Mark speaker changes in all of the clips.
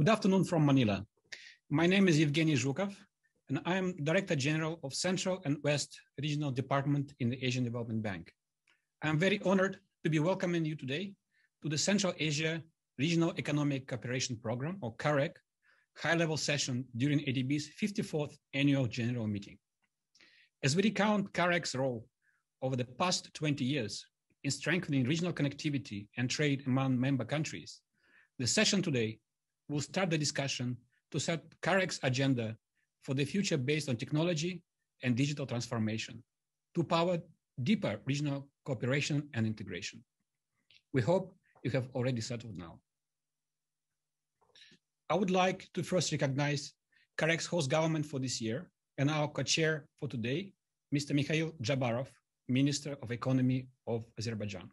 Speaker 1: Good afternoon from Manila. My name is Evgeny Zhukov, and I am Director General of Central and West Regional Department in the Asian Development Bank. I am very honored to be welcoming you today to the Central Asia Regional Economic Cooperation Program, or CAREC, high-level session during ADB's 54th annual general meeting. As we recount CAREC's role over the past 20 years in strengthening regional connectivity and trade among member countries, the session today will start the discussion to set CAREC's agenda for the future based on technology and digital transformation to power deeper regional cooperation and integration. We hope you have already settled now. I would like to first recognize CAREC's host government for this year and our co-chair for today, Mr. Mikhail Jabbarov, Minister of Economy of Azerbaijan.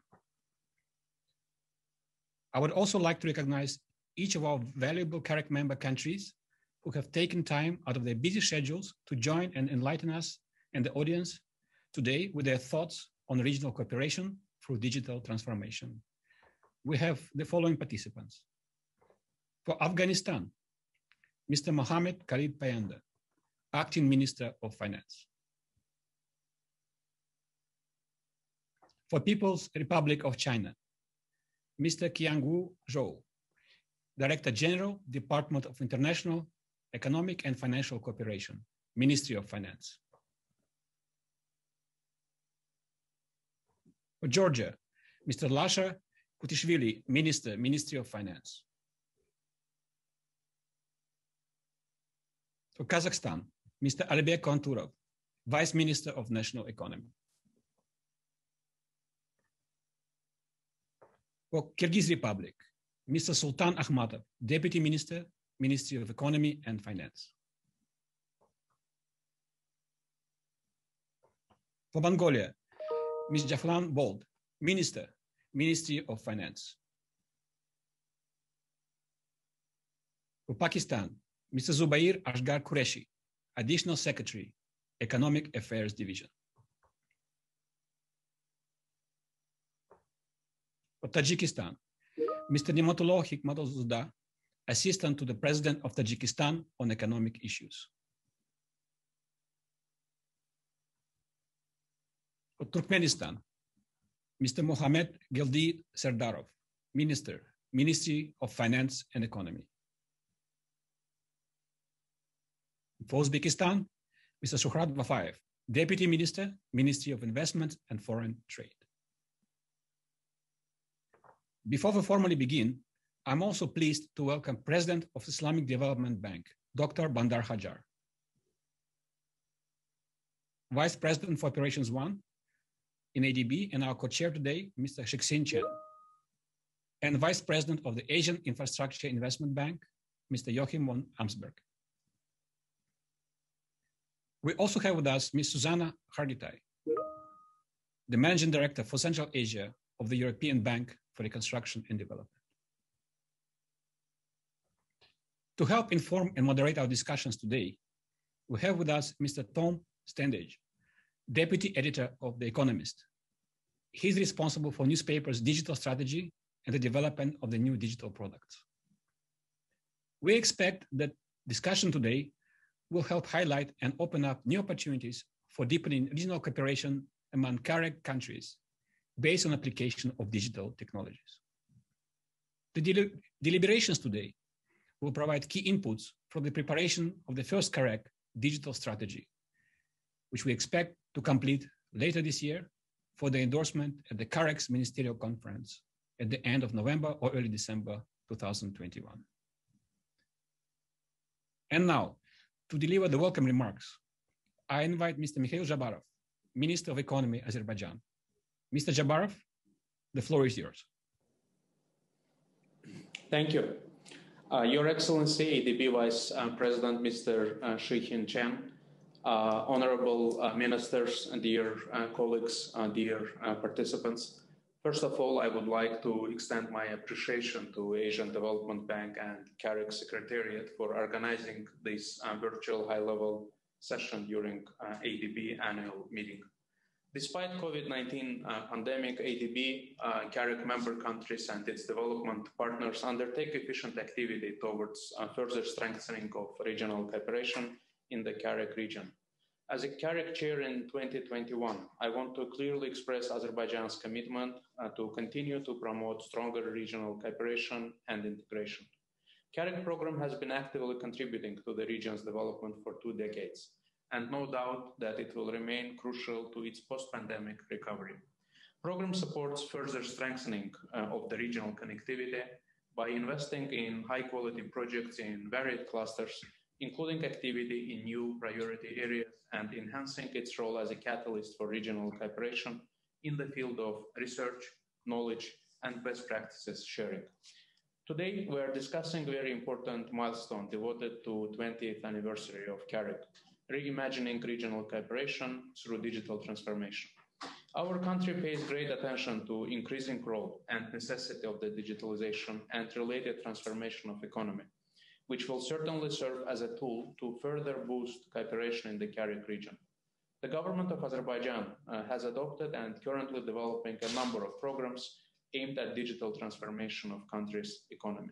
Speaker 1: I would also like to recognize each of our valuable CAREC member countries who have taken time out of their busy schedules to join and enlighten us and the audience today with their thoughts on regional cooperation through digital transformation. We have the following participants. For Afghanistan, Mr. Mohammed Khalid Payenda, Acting Minister of Finance. For People's Republic of China, Mr. Qiangwu Zhou, Director General, Department of International Economic and Financial Cooperation, Ministry of Finance. For Georgia, Mr. Lasha Khutsishvili, Minister, Ministry of Finance. For Kazakhstan, Mr. Alibek Kuantyrov, Vice Minister of National Economy. For Kyrgyz Republic, Mr. Sultan Akhmatov, Deputy Minister, Ministry of Economy and Finance. For Mongolia, Ms. Javkhlan Bold, Minister, Ministry of Finance. For Pakistan, Mr. Zubair Asghar Qureshi, Additional Secretary, Economic Affairs Division. For Tajikistan, Mr. Nimatullah Hikmatullah, Assistant to the President of Tajikistan on Economic Issues. Turkmenistan, Mr. Mohamed Geldi Serdarov, Minister, Ministry of Finance and Economy. For Uzbekistan, Mr. Shuhrat Vafayev, Deputy Minister, Ministry of Investment and Foreign Trade. Before we formally begin, I'm also pleased to welcome President of Islamic Development Bank, Dr. Bandar Hajjar. Vice President for Operations One in ADB and our co-chair today, Mr. Shixin Chen. And Vice President of the Asian Infrastructure Investment Bank, Mr. Joachim von Amsberg. We also have with us Ms. Susanna Hargitai, the Managing Director for Central Asia of the European Bank for Reconstruction and Development. To help inform and moderate our discussions today, we have with us Mr. Tom Standage, Deputy Editor of The Economist. He's responsible for newspaper's digital strategy and the development of the new digital products. We expect that discussion today will help highlight and open up new opportunities for deepening regional cooperation among CAREC countries based on application of digital technologies. The del deliberations today will provide key inputs for the preparation of the first CAREC digital strategy, which we expect to complete later this year for the endorsement at the CAREC's Ministerial Conference at the end of November or early December 2021. And now, to deliver the welcome remarks, I invite Mr. Mikhail Jabbarov, Minister of Economy, Azerbaijan. Mr. Jabbarov, the floor is yours.
Speaker 2: Thank you. Uh, Your Excellency, ADB Vice uh, President Mr. Uh, Shixin Chen, uh, honorable uh, ministers, dear uh, colleagues, dear participants. First of all, I would like to extend my appreciation to Asian Development Bank and CAREC Secretariat for organizing this virtual high-level session during ADB annual meeting. Despite COVID-19 uh, pandemic, ADB, uh, CAREC member countries and its development partners undertake efficient activity towards uh, further strengthening of regional cooperation in the CAREC region. As a CAREC chair in 2021, I want to clearly express Azerbaijan's commitment uh, to continue to promote stronger regional cooperation and integration. CAREC program has been actively contributing to the region's development for two decades and no doubt that it will remain crucial to its post-pandemic recovery. Program supports further strengthening uh, of the regional connectivity by investing in high-quality projects in varied clusters, including activity in new priority areas and enhancing its role as a catalyst for regional cooperation in the field of research, knowledge, and best practices sharing. Today, we are discussing a very important milestone devoted to 20th anniversary of CAREC, reimagining regional cooperation through digital transformation. Our country pays great attention to increasing role and necessity of the digitalization and related transformation of economy, which will certainly serve as a tool to further boost cooperation in the CAREC region. The government of Azerbaijan uh, has adopted and currently developing a number of programs aimed at digital transformation of country's economy.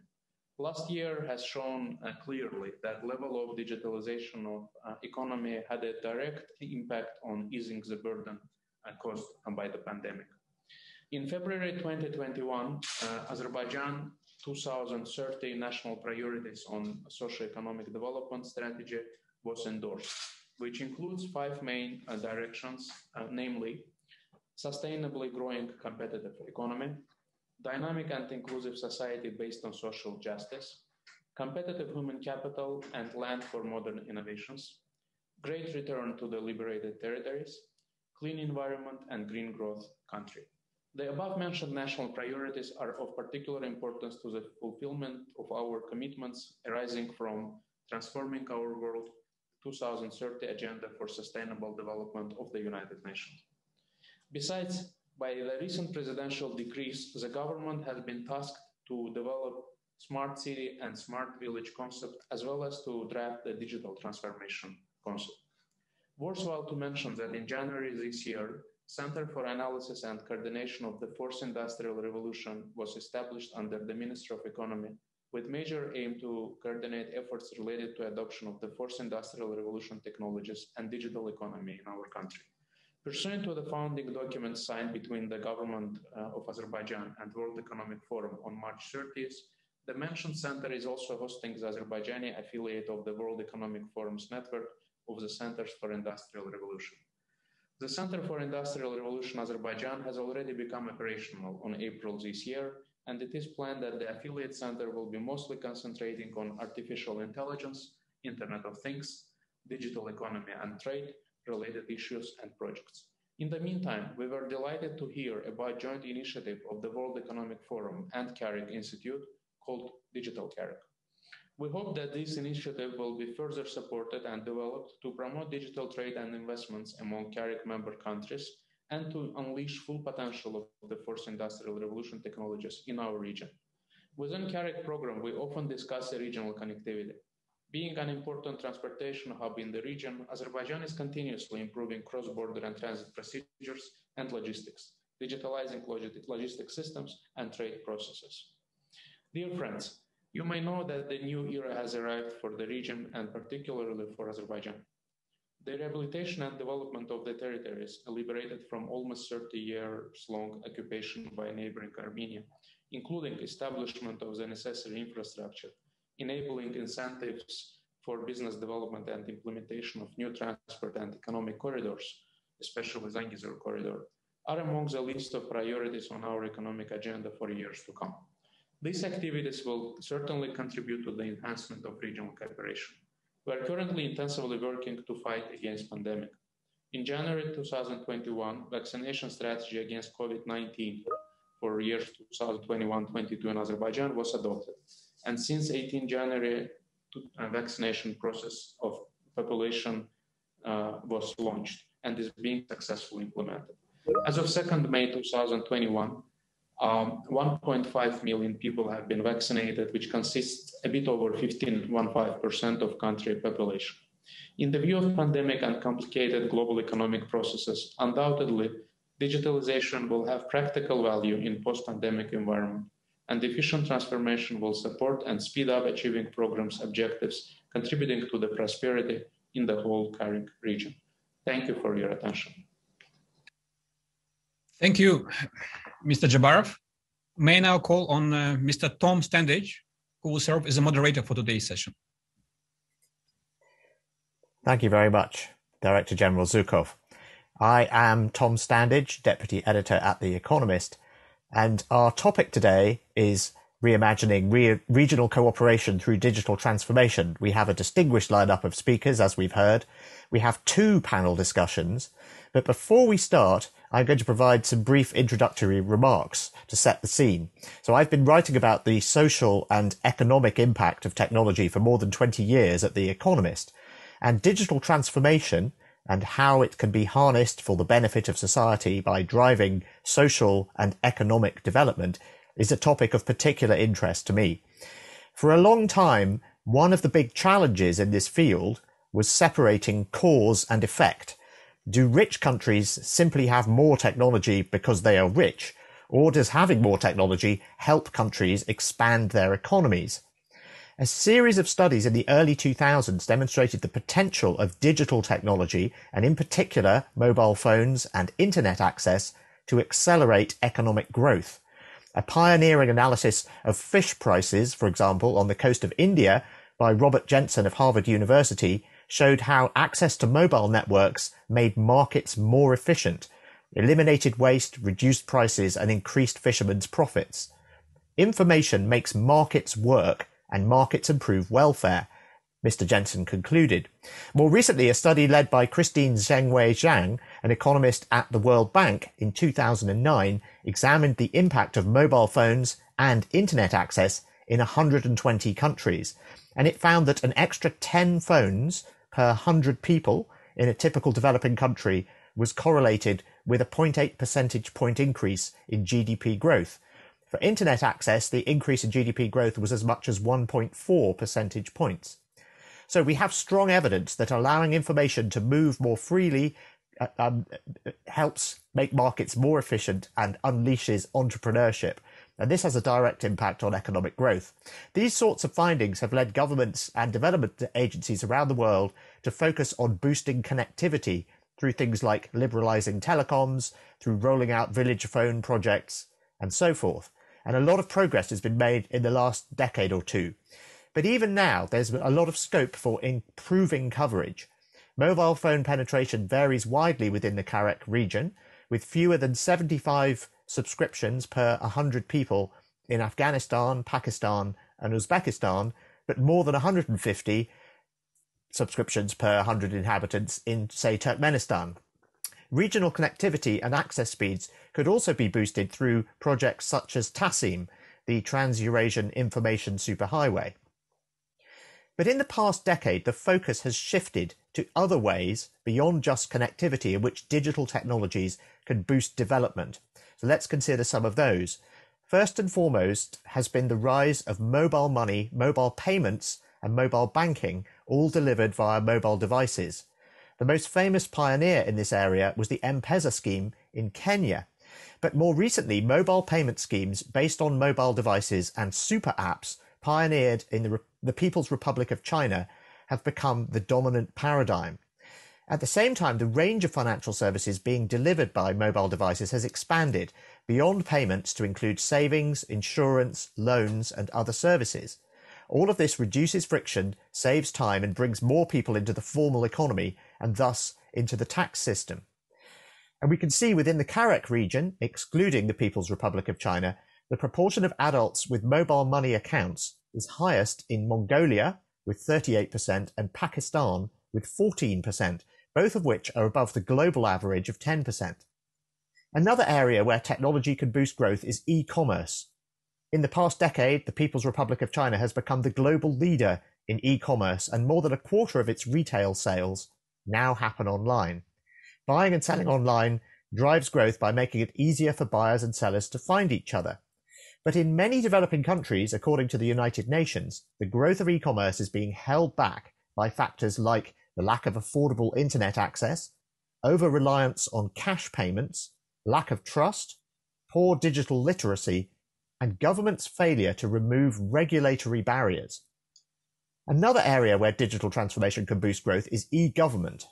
Speaker 2: Last year has shown uh, clearly that level of digitalization of uh, economy had a direct impact on easing the burden uh, caused by the pandemic. In February 2021, uh, Azerbaijan 2030 national priorities on socio-economic development strategy was endorsed, which includes five main uh, directions, namely sustainably growing competitive economy, dynamic and inclusive society based on social justice, competitive human capital and land for modern innovations, great return to the liberated territories, clean environment and green growth country. The above mentioned national priorities are of particular importance to the fulfillment of our commitments arising from transforming our world 2030 agenda for sustainable development of the United Nations. Besides by the recent presidential decrees, the government has been tasked to develop smart city and smart village concept, as well as to draft the digital transformation concept. Worthwhile to mention that in January this year, Center for Analysis and Coordination of the Fourth Industrial Revolution was established under the Ministry of Economy with major aim to coordinate efforts related to adoption of the Fourth Industrial Revolution technologies and digital economy in our country. Pursuant to the founding document signed between the government uh, of Azerbaijan and World Economic Forum on March 30th, the mentioned center is also hosting the Azerbaijani affiliate of the World Economic Forum's network of the Centers for Industrial Revolution. The Center for Industrial Revolution Azerbaijan has already become operational on April this year, and it is planned that the affiliate center will be mostly concentrating on artificial intelligence, Internet of Things, digital economy and trade, related issues and projects. In the meantime, we were delighted to hear about joint initiative of the World Economic Forum and CAREC Institute called Digital CAREC. We hope that this initiative will be further supported and developed to promote digital trade and investments among CAREC member countries and to unleash full potential of the fourth industrial revolution technologies in our region. Within CAREC program, we often discuss the regional connectivity. Being an important transportation hub in the region, Azerbaijan is continuously improving cross-border and transit procedures and logistics, digitalizing logistic systems and trade processes. Dear friends, you may know that the new era has arrived for the region and particularly for Azerbaijan. The rehabilitation and development of the territories liberated from almost 30 years long occupation by neighboring Armenia, including establishment of the necessary infrastructure, enabling incentives for business development and implementation of new transport and economic corridors, especially Zangezur corridor, are among the list of priorities on our economic agenda for years to come. These activities will certainly contribute to the enhancement of regional cooperation. We are currently intensively working to fight against pandemic. In January 2021, vaccination strategy against COVID-19 for years 2021-22 in Azerbaijan was adopted and since 18 January, a vaccination process of population uh, was launched and is being successfully implemented. As of 2nd May 2021, um, 1.5 million people have been vaccinated, which consists a bit over 15.15% of country population. In the view of pandemic and complicated global economic processes, undoubtedly, digitalization will have practical value in post-pandemic environment, and efficient transformation will support and speed up achieving programs' objectives, contributing to the prosperity in the whole CAREC region. Thank you for your attention.
Speaker 1: Thank you, Mr. Jabbarov. May I now call on uh, Mr. Tom Standage, who will serve as a moderator for today's session.
Speaker 3: Thank you very much, Director General Zhukov. I am Tom Standage, Deputy Editor at The Economist, and our topic today is reimagining re- regional cooperation through digital transformation. We have a distinguished lineup of speakers, as we've heard. We have two panel discussions. But before we start, I'm going to provide some brief introductory remarks to set the scene. So I've been writing about the social and economic impact of technology for more than 20 years at The Economist. And digital transformation and how it can be harnessed for the benefit of society by driving social and economic development is a topic of particular interest to me. For a long time, one of the big challenges in this field was separating cause and effect. Do rich countries simply have more technology because they are rich? Or does having more technology help countries expand their economies? A series of studies in the early 2000s demonstrated the potential of digital technology, and in particular mobile phones and internet access, to accelerate economic growth. A pioneering analysis of fish prices, for example, on the coast of India by Robert Jensen of Harvard University showed how access to mobile networks made markets more efficient, eliminated waste, reduced prices, and increased fishermen's profits. Information makes markets work and markets improve welfare, Mr. Jensen concluded. More recently, a study led by Christine Zhengwei Qiang, an economist at the World Bank in 2009, examined the impact of mobile phones and internet access in 120 countries. And it found that an extra 10 phones per 100 people in a typical developing country was correlated with a 0.8 percentage point increase in GDP growth, for internet access, the increase in GDP growth was as much as 1.4 percentage points. So we have strong evidence that allowing information to move more freely uh, um, helps make markets more efficient and unleashes entrepreneurship. And this has a direct impact on economic growth. These sorts of findings have led governments and development agencies around the world to focus on boosting connectivity through things like liberalizing telecoms, through rolling out village phone projects, and so forth and a lot of progress has been made in the last decade or two. But even now, there's a lot of scope for improving coverage. Mobile phone penetration varies widely within the CAREC region, with fewer than 75 subscriptions per 100 people in Afghanistan, Pakistan, and Uzbekistan, but more than 150 subscriptions per 100 inhabitants in, say, Turkmenistan. Regional connectivity and access speeds could also be boosted through projects such as TASIM, the Trans-Eurasian Information Superhighway. But in the past decade, the focus has shifted to other ways beyond just connectivity in which digital technologies can boost development. So let's consider some of those. First and foremost has been the rise of mobile money, mobile payments, and mobile banking, all delivered via mobile devices. The most famous pioneer in this area was the M-Pesa scheme in Kenya. But more recently, mobile payment schemes based on mobile devices and super apps pioneered in the, the People's Republic of China have become the dominant paradigm. At the same time, the range of financial services being delivered by mobile devices has expanded beyond payments to include savings, insurance, loans, and other services. All of this reduces friction, saves time, and brings more people into the formal economy and thus into the tax system. And we can see within the CAREC region, excluding the People's Republic of China, the proportion of adults with mobile money accounts is highest in Mongolia with 38% and Pakistan with 14%, both of which are above the global average of 10%. Another area where technology can boost growth is e-commerce. In the past decade, the People's Republic of China has become the global leader in e-commerce and more than a quarter of its retail sales now happen online. Buying and selling online drives growth by making it easier for buyers and sellers to find each other. But in many developing countries, according to the United Nations, the growth of e-commerce is being held back by factors like the lack of affordable internet access, over reliance on cash payments, lack of trust, poor digital literacy, and government's failure to remove regulatory barriers. Another area where digital transformation can boost growth is e-government.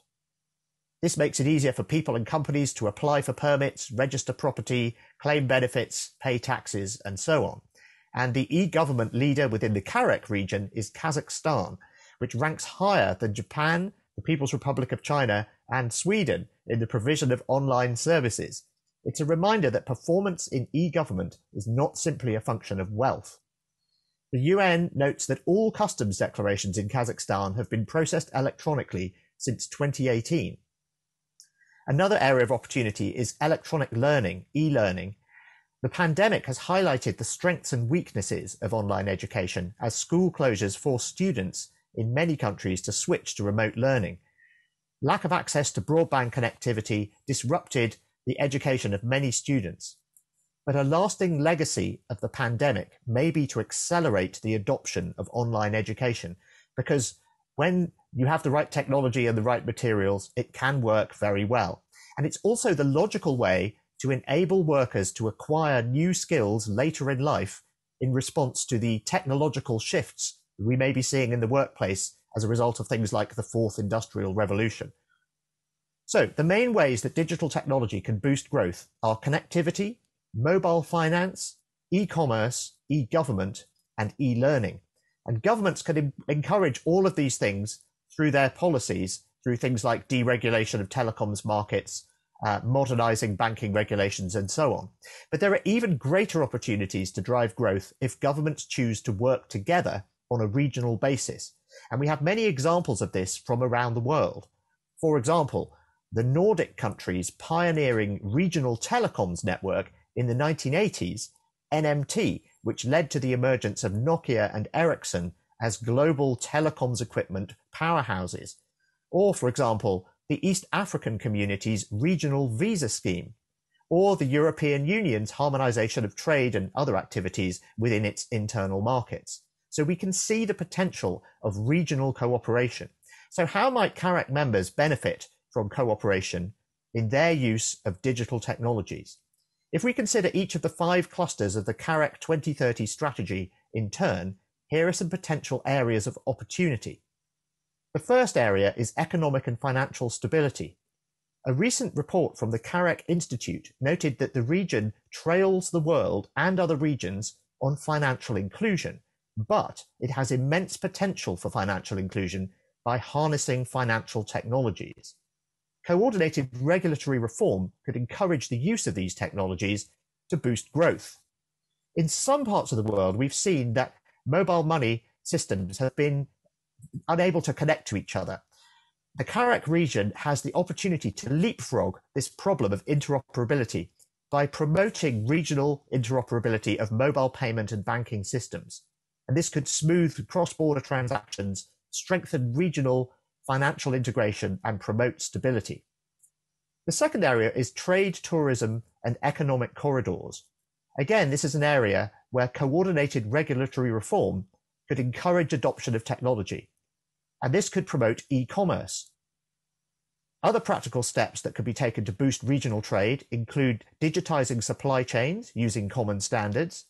Speaker 3: This makes it easier for people and companies to apply for permits, register property, claim benefits, pay taxes, and so on. And the e-government leader within the CAREC region is Kazakhstan, which ranks higher than Japan, the People's Republic of China, and Sweden in the provision of online services. It's a reminder that performance in e-government is not simply a function of wealth. The UN notes that all customs declarations in Kazakhstan have been processed electronically since 2018. Another area of opportunity is electronic learning, e-learning. The pandemic has highlighted the strengths and weaknesses of online education as school closures force students in many countries to switch to remote learning. Lack of access to broadband connectivity disrupted the education of many students. But a lasting legacy of the pandemic may be to accelerate the adoption of online education because when you have the right technology and the right materials, it can work very well. And it's also the logical way to enable workers to acquire new skills later in life in response to the technological shifts we may be seeing in the workplace as a result of things like the fourth industrial revolution. So the main ways that digital technology can boost growth are connectivity, mobile finance, e-commerce, e-government, and e-learning. And governments can encourage all of these things through their policies, through things like deregulation of telecoms markets, uh, modernizing banking regulations, and so on. But there are even greater opportunities to drive growth if governments choose to work together on a regional basis. And we have many examples of this from around the world. For example, the Nordic countries pioneering regional telecoms network in the 1980s, NMT, which led to the emergence of Nokia and Ericsson as global telecoms equipment powerhouses. Or, for example, the East African community's regional visa scheme, or the European Union's harmonization of trade and other activities within its internal markets. So we can see the potential of regional cooperation. So how might CAREC members benefit from cooperation in their use of digital technologies? If we consider each of the five clusters of the CAREC 2030 strategy in turn, here are some potential areas of opportunity. The first area is economic and financial stability. A recent report from the CAREC Institute noted that the region trails the world and other regions on financial inclusion, but it has immense potential for financial inclusion by harnessing financial technologies. Coordinated regulatory reform could encourage the use of these technologies to boost growth. In some parts of the world, we've seen that mobile money systems have been unable to connect to each other. The CAREC region has the opportunity to leapfrog this problem of interoperability by promoting regional interoperability of mobile payment and banking systems and this could smooth cross-border transactions, strengthen regional financial integration, and promote stability. The second area is trade, tourism, and economic corridors. Again, this is an area where coordinated regulatory reform could encourage adoption of technology, and this could promote e-commerce. Other practical steps that could be taken to boost regional trade include digitizing supply chains using common standards,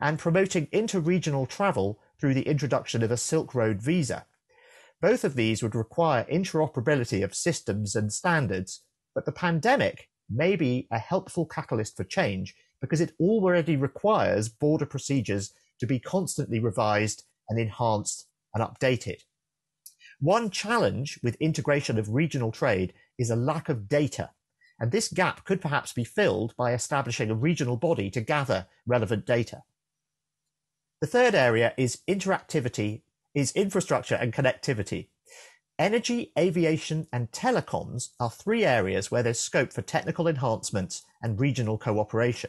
Speaker 3: and promoting inter-regional travel through the introduction of a Silk Road visa. Both of these would require interoperability of systems and standards, but the pandemic may be a helpful catalyst for change because it already requires border procedures to be constantly revised and enhanced and updated. One challenge with integration of regional trade is a lack of data, and this gap could perhaps be filled by establishing a regional body to gather relevant data. The third area is interactivity, is infrastructure and connectivity. Energy, aviation, and telecoms are three areas where there's scope for technical enhancements and regional cooperation.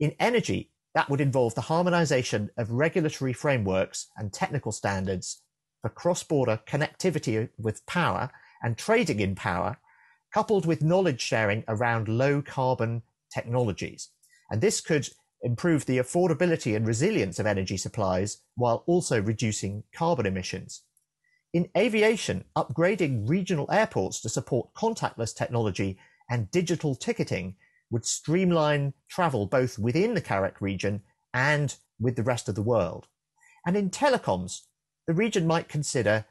Speaker 3: In energy, that would involve the harmonization of regulatory frameworks and technical standards for cross-border connectivity with power and trading in power, coupled with knowledge sharing around low carbon technologies. And this could improve the affordability and resilience of energy supplies while also reducing carbon emissions. In aviation, upgrading regional airports to support contactless technology and digital ticketing would streamline travel both within the CAREC region and with the rest of the world. And in telecoms, the region might consider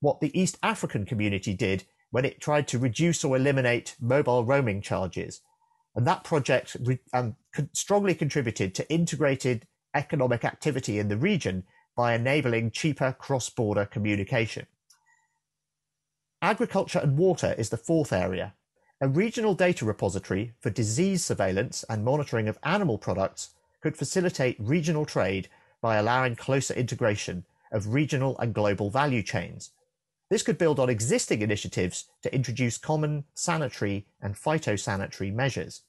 Speaker 3: what the East African community did when it tried to reduce or eliminate mobile roaming charges. And that project um, strongly contributed to integrated economic activity in the region by enabling cheaper cross border communication. Agriculture and water is the fourth area. A regional data repository for disease surveillance and monitoring of animal products could facilitate regional trade by allowing closer integration of regional and global value chains. This could build on existing initiatives to introduce common sanitary and phytosanitary measures.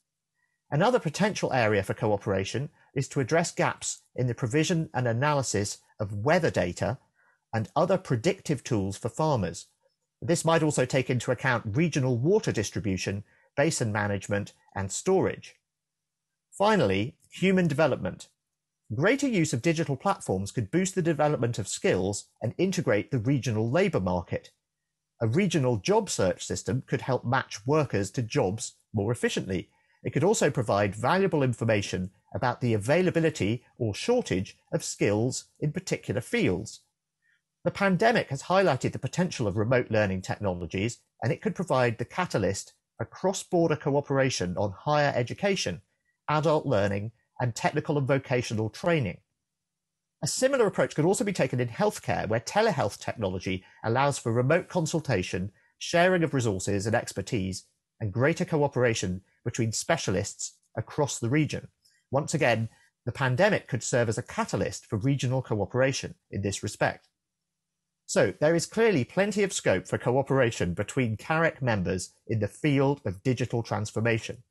Speaker 3: Another potential area for cooperation is to address gaps in the provision and analysis of weather data and other predictive tools for farmers. This might also take into account regional water distribution, basin management, and storage. Finally, human development. Greater use of digital platforms could boost the development of skills and integrate the regional labour market. A regional job search system could help match workers to jobs more efficiently. It could also provide valuable information about the availability or shortage of skills in particular fields. The pandemic has highlighted the potential of remote learning technologies, and it could provide the catalyst for cross border cooperation on higher education, adult learning, and technical and vocational training. A similar approach could also be taken in healthcare, where telehealth technology allows for remote consultation, sharing of resources and expertise, and greater cooperation between specialists across the region. Once again, the pandemic could serve as a catalyst for regional cooperation in this respect. So there is clearly plenty of scope for cooperation between CAREC members in the field of digital transformation.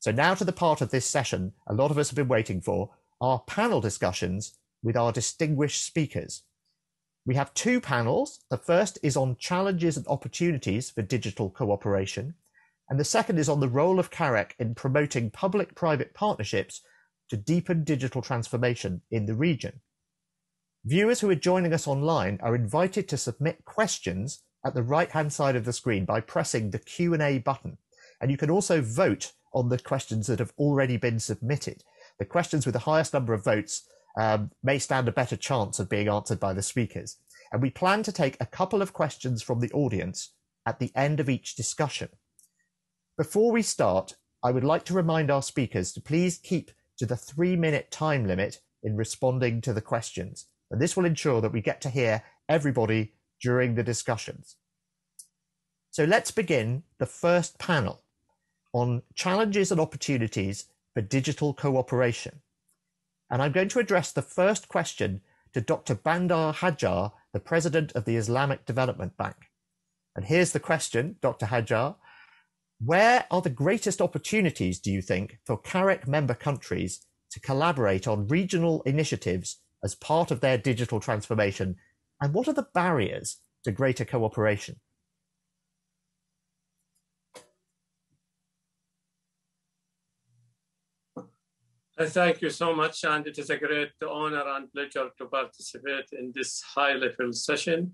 Speaker 3: So now to the part of this session a lot of us have been waiting for, our panel discussions with our distinguished speakers. We have two panels. The first is on challenges and opportunities for digital cooperation, and the second is on the role of CAREC in promoting public-private partnerships to deepen digital transformation in the region. Viewers who are joining us online are invited to submit questions at the right-hand side of the screen by pressing the Q&A button. And you can also vote on the questions that have already been submitted. The questions with the highest number of votes um, may stand a better chance of being answered by the speakers. And we plan to take a couple of questions from the audience at the end of each discussion. Before we start, I would like to remind our speakers to please keep to the three minute time limit in responding to the questions. And this will ensure that we get to hear everybody during the discussions. So let's begin the first panel on challenges and opportunities for digital cooperation. And I'm going to address the first question to Dr. Bandar Hajjar, the president of the Islamic Development Bank. And here's the question, Dr. Hajjar. Where are the greatest opportunities, do you think, for CAREC member countries to collaborate on regional initiatives as part of their digital transformation? And what are the barriers to greater cooperation?
Speaker 4: Thank you so much, and it is a great honor and pleasure to participate in this high-level session.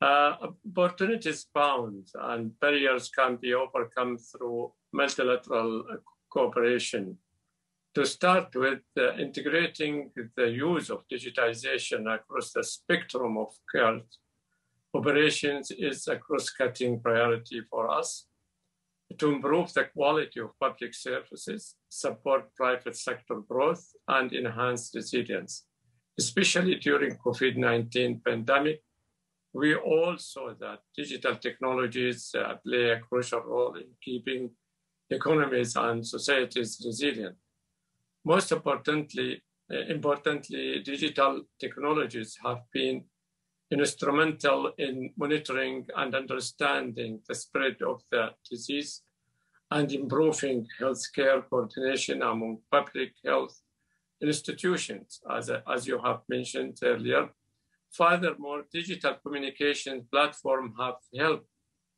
Speaker 4: Uh, opportunities bound and barriers can be overcome through multilateral cooperation. To start with, uh, integrating the use of digitization across the spectrum of health operations is a cross-cutting priority for us to improve the quality of public services, support private sector growth, and enhance resilience, especially during COVID-19 pandemic we all saw that digital technologies uh, play a crucial role in keeping economies and societies resilient. Most importantly, uh, importantly, digital technologies have been instrumental in monitoring and understanding the spread of the disease and improving healthcare coordination among public health institutions, as, as you have mentioned earlier, Furthermore, digital communication platforms have helped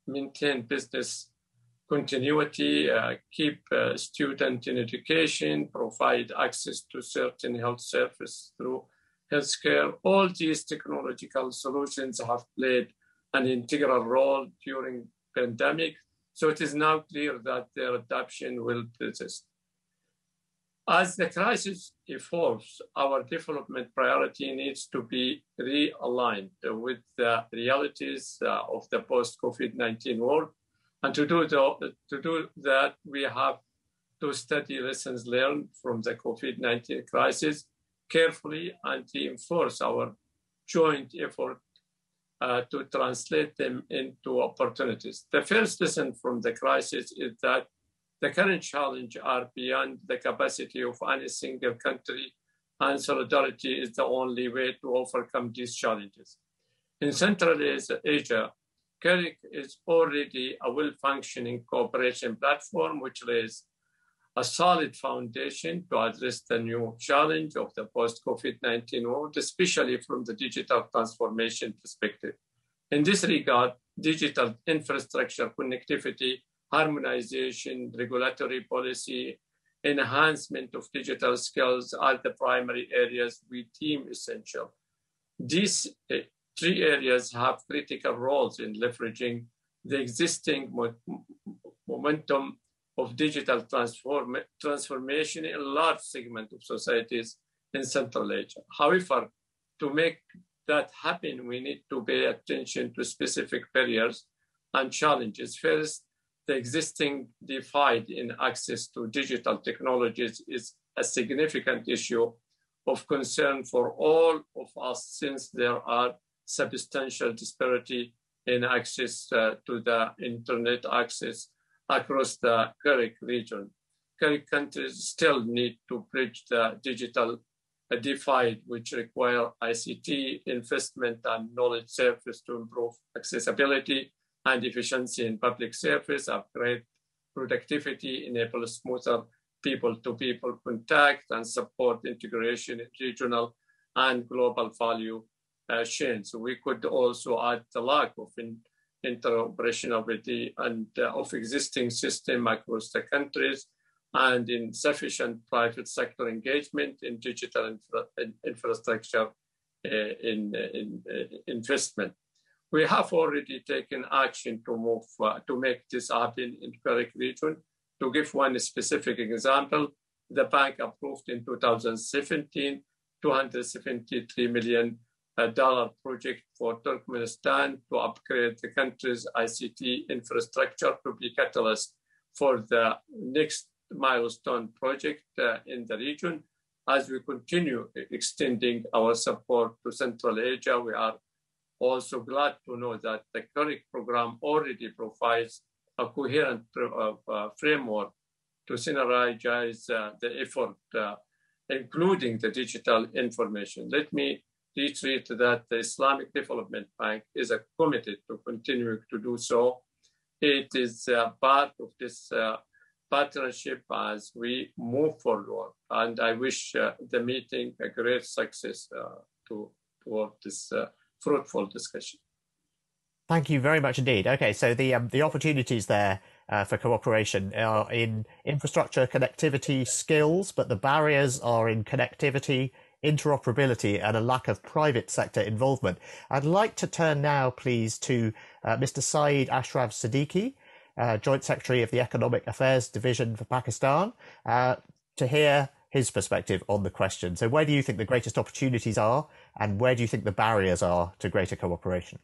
Speaker 4: maintain business continuity, uh, keep uh, student in education, provide access to certain health services through healthcare. All these technological solutions have played an integral role during pandemic. So it is now clear that their adoption will persist. As the crisis evolves, our development priority needs to be realigned with the realities uh, of the post-COVID-19 world. And to do, the, to do that, we have to study lessons learned from the COVID-19 crisis carefully and reinforce our joint effort uh, to translate them into opportunities. The first lesson from the crisis is that the current challenges are beyond the capacity of any single country, and solidarity is the only way to overcome these challenges. In Central Asia, CAREC is already a well-functioning cooperation platform which lays a solid foundation to address the new challenge of the post-COVID-19 world, especially from the digital transformation perspective. In this regard, digital infrastructure connectivity, harmonization, regulatory policy, enhancement of digital skills are the primary areas we deem essential. These uh, three areas have critical roles in leveraging the existing mo momentum of digital transform transformation in a large segment of societies in Central Asia. However, to make that happen, we need to pay attention to specific barriers and challenges. First, the existing divide in access to digital technologies is a significant issue of concern for all of us since there are substantial disparity in access uh, to the internet access across the CAREC region. CAREC countries still need to bridge the digital divide, which require ICT investment and knowledge service to improve accessibility and efficiency in public service, upgrade productivity, enable smoother people-to-people -people contact, and support integration in regional and global value uh, chains. We could also add the lack of in, interoperability and uh, of existing system across the countries and insufficient private sector engagement in digital infra infrastructure uh, in, in uh, investment. We have already taken action to move uh, to make this happen in CAREC region. To give one specific example, the bank approved in 2017 273 million dollar project for Turkmenistan to upgrade the country's ICT infrastructure to be catalyst for the next milestone project uh, in the region. As we continue extending our support to Central Asia, we are also glad to know that the CAREC program already provides a coherent uh, framework to synergize uh, the effort, uh, including the digital information. Let me reiterate that the Islamic Development Bank is committed to continuing to do so. It is part of this uh, partnership as we move forward. And I wish uh, the meeting a great success uh, to toward this uh, fruitful discussion.
Speaker 3: Thank you very much indeed. Okay, so the um, the opportunities there uh, for cooperation are in infrastructure, connectivity, skills, but the barriers are in connectivity, interoperability, and a lack of private sector involvement. I'd like to turn now, please, to uh, Mr. Saeed Ashraf Siddiqui, uh, Joint Secretary of the Economic Affairs Division for Pakistan, uh, to hear his perspective on the question. So, where do you think the greatest opportunities are, and where do you think the barriers are to greater cooperation?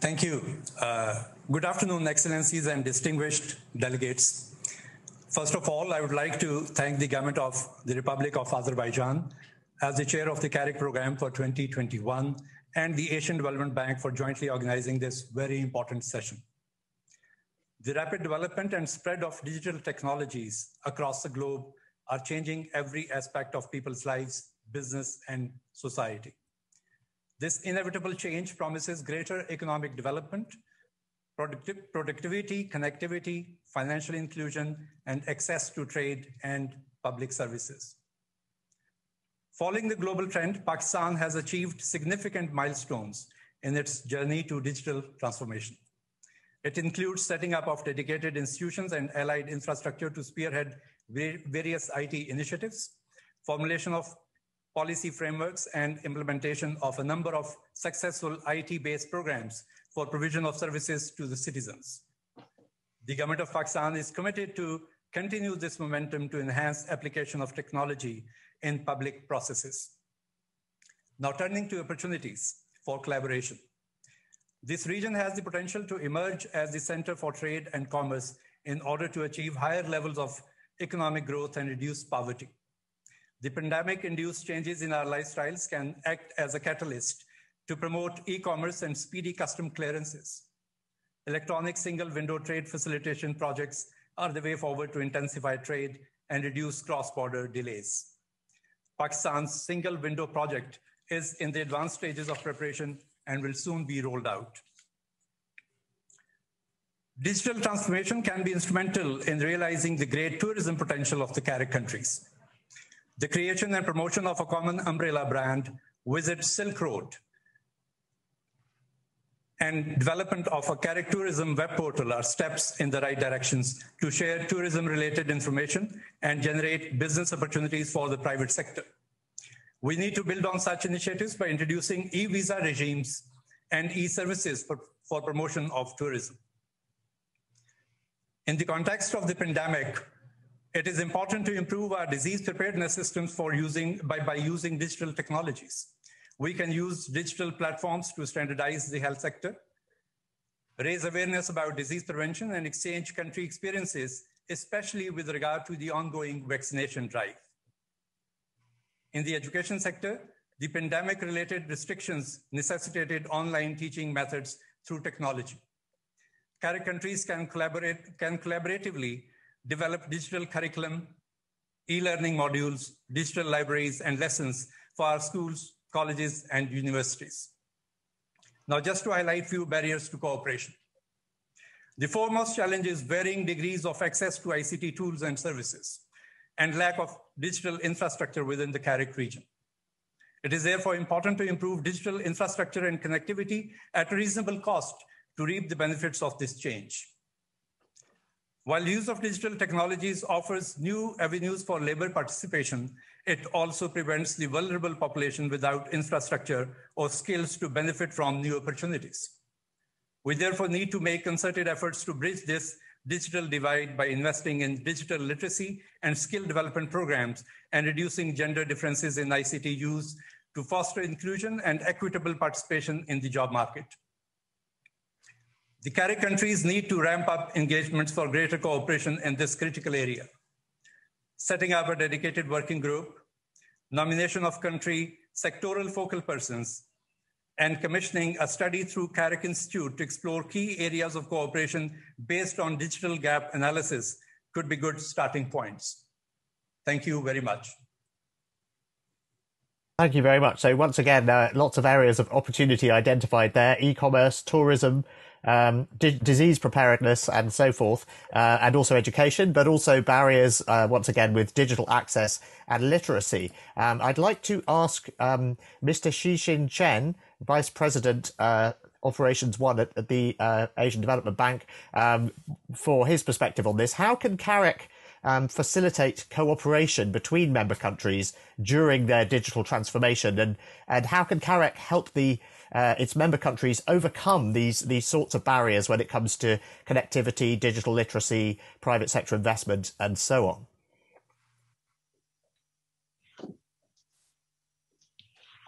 Speaker 5: Thank you. Uh, good afternoon, Excellencies and distinguished delegates. First of all, I would like to thank the government of the Republic of Azerbaijan as the chair of the CAREC program for 2021 and the Asian Development Bank for jointly organizing this very important session. The rapid development and spread of digital technologies across the globe are changing every aspect of people's lives, business, and society. This inevitable change promises greater economic development, productiv productivity, connectivity, financial inclusion, and access to trade and public services. Following the global trend, Pakistan has achieved significant milestones in its journey to digital transformation. It includes setting up of dedicated institutions and allied infrastructure to spearhead various IT initiatives, formulation of policy frameworks, and implementation of a number of successful IT-based programs for provision of services to the citizens. The government of Pakistan is committed to continue this momentum to enhance application of technology in public processes. Now turning to opportunities for collaboration. This region has the potential to emerge as the center for trade and commerce in order to achieve higher levels of economic growth and reduce poverty. The pandemic induced changes in our lifestyles can act as a catalyst to promote e-commerce and speedy custom clearances. Electronic single window trade facilitation projects are the way forward to intensify trade and reduce cross-border delays. Pakistan's single window project is in the advanced stages of preparation and will soon be rolled out. Digital transformation can be instrumental in realizing the great tourism potential of the CAREC countries. The creation and promotion of a common umbrella brand, Visit Silk Road, and development of a CAREC tourism web portal are steps in the right directions to share tourism related information and generate business opportunities for the private sector. We need to build on such initiatives by introducing e-visa regimes and e-services for, for promotion of tourism. In the context of the pandemic, it is important to improve our disease preparedness systems for using, by, by using digital technologies. We can use digital platforms to standardize the health sector, raise awareness about disease prevention and exchange country experiences, especially with regard to the ongoing vaccination drive. In the education sector, the pandemic related restrictions necessitated online teaching methods through technology. CAREC countries can collaborate, can collaboratively develop digital curriculum, e-learning modules, digital libraries, and lessons for our schools, colleges, and universities. Now, just to highlight few barriers to cooperation. The foremost challenge is varying degrees of access to ICT tools and services and lack of digital infrastructure within the CAREC region. It is therefore important to improve digital infrastructure and connectivity at a reasonable cost to reap the benefits of this change. While use of digital technologies offers new avenues for labor participation, it also prevents the vulnerable population without infrastructure or skills to benefit from new opportunities. We therefore need to make concerted efforts to bridge this digital divide by investing in digital literacy and skill development programs and reducing gender differences in ICT use to foster inclusion and equitable participation in the job market. The CAREC countries need to ramp up engagements for greater cooperation in this critical area. Setting up a dedicated working group, nomination of country sectoral focal persons, and commissioning a study through CAREC Institute to explore key areas of cooperation based on digital gap analysis could be good starting points. Thank you very much.
Speaker 3: Thank you very much. So once again, uh, lots of areas of opportunity identified there: e-commerce, tourism, um, di- disease preparedness and so forth, uh, and also education, but also barriers, uh, once again, with digital access and literacy. Um, I'd like to ask um, Mr. Shixin Chen, Vice President, uh, Operations One at, at the uh, Asian Development Bank, um, for his perspective on this. How can CAREC um, facilitate cooperation between member countries during their digital transformation, and and how can CAREC help the uh, its member countries overcome these these sorts of barriers when it comes to connectivity, digital literacy, private sector investment, and so on?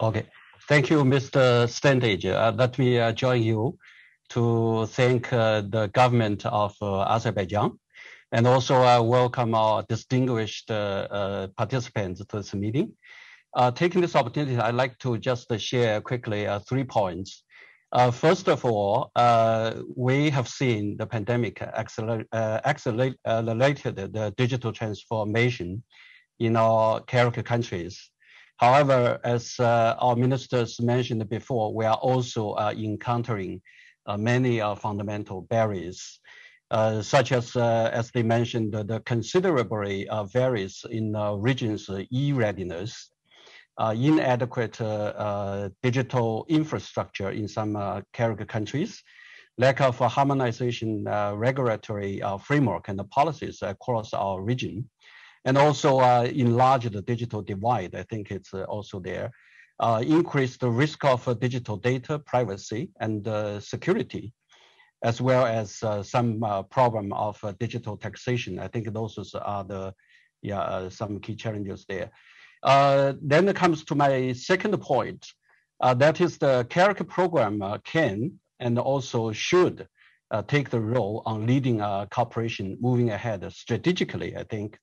Speaker 6: Okay, thank you, Mr. Standage. Uh, let me uh, join you to thank uh, the government of Azerbaijan and also uh, welcome our distinguished participants to this meeting. Taking this opportunity, I'd like to just share quickly three points. Uh, first of all, uh, we have seen the pandemic accelerate, uh, accelerate the digital transformation in our CAREC countries. However, as uh, our ministers mentioned before, we are also encountering many fundamental barriers. Uh, such as, uh, as they mentioned, the, considerably uh, varies in regions' e-readiness, uh, inadequate uh, uh, digital infrastructure in some CAREC countries, lack of harmonization regulatory framework and policies across our region, and also uh, enlarge the digital divide. I think it's uh, also there. Uh, increase the risk of uh, digital data privacy and uh, security, as well as uh, some problem of digital taxation. I think those are the yeah some key challenges there. then it comes to my second point. that is the CAREC program can and also should take the role on leading a cooperation moving ahead strategically, I think.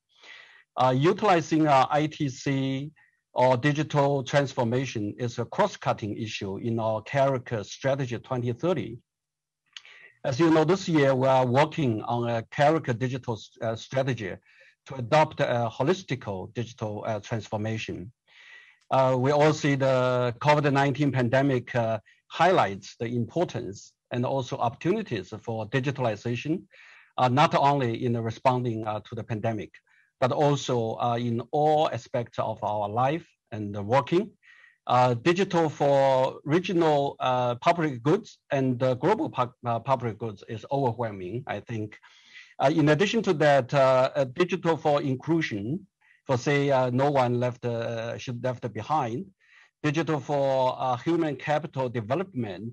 Speaker 6: Uh, utilizing uh, ITC or digital transformation is a cross-cutting issue in our CAREC strategy 2030. As you know, this year we are working on a CAREC digital uh, strategy to adopt a holistic digital uh, transformation. Uh, we all see the COVID-19 pandemic uh, highlights the importance and also opportunities for digitalization, not only in responding to the pandemic, but also uh, in all aspects of our life and working. Uh, digital for regional uh, public goods and global pu uh, public goods is overwhelming, I think. Uh, in addition to that, uh, digital for inclusion, for say no one left should left behind, digital for human capital development,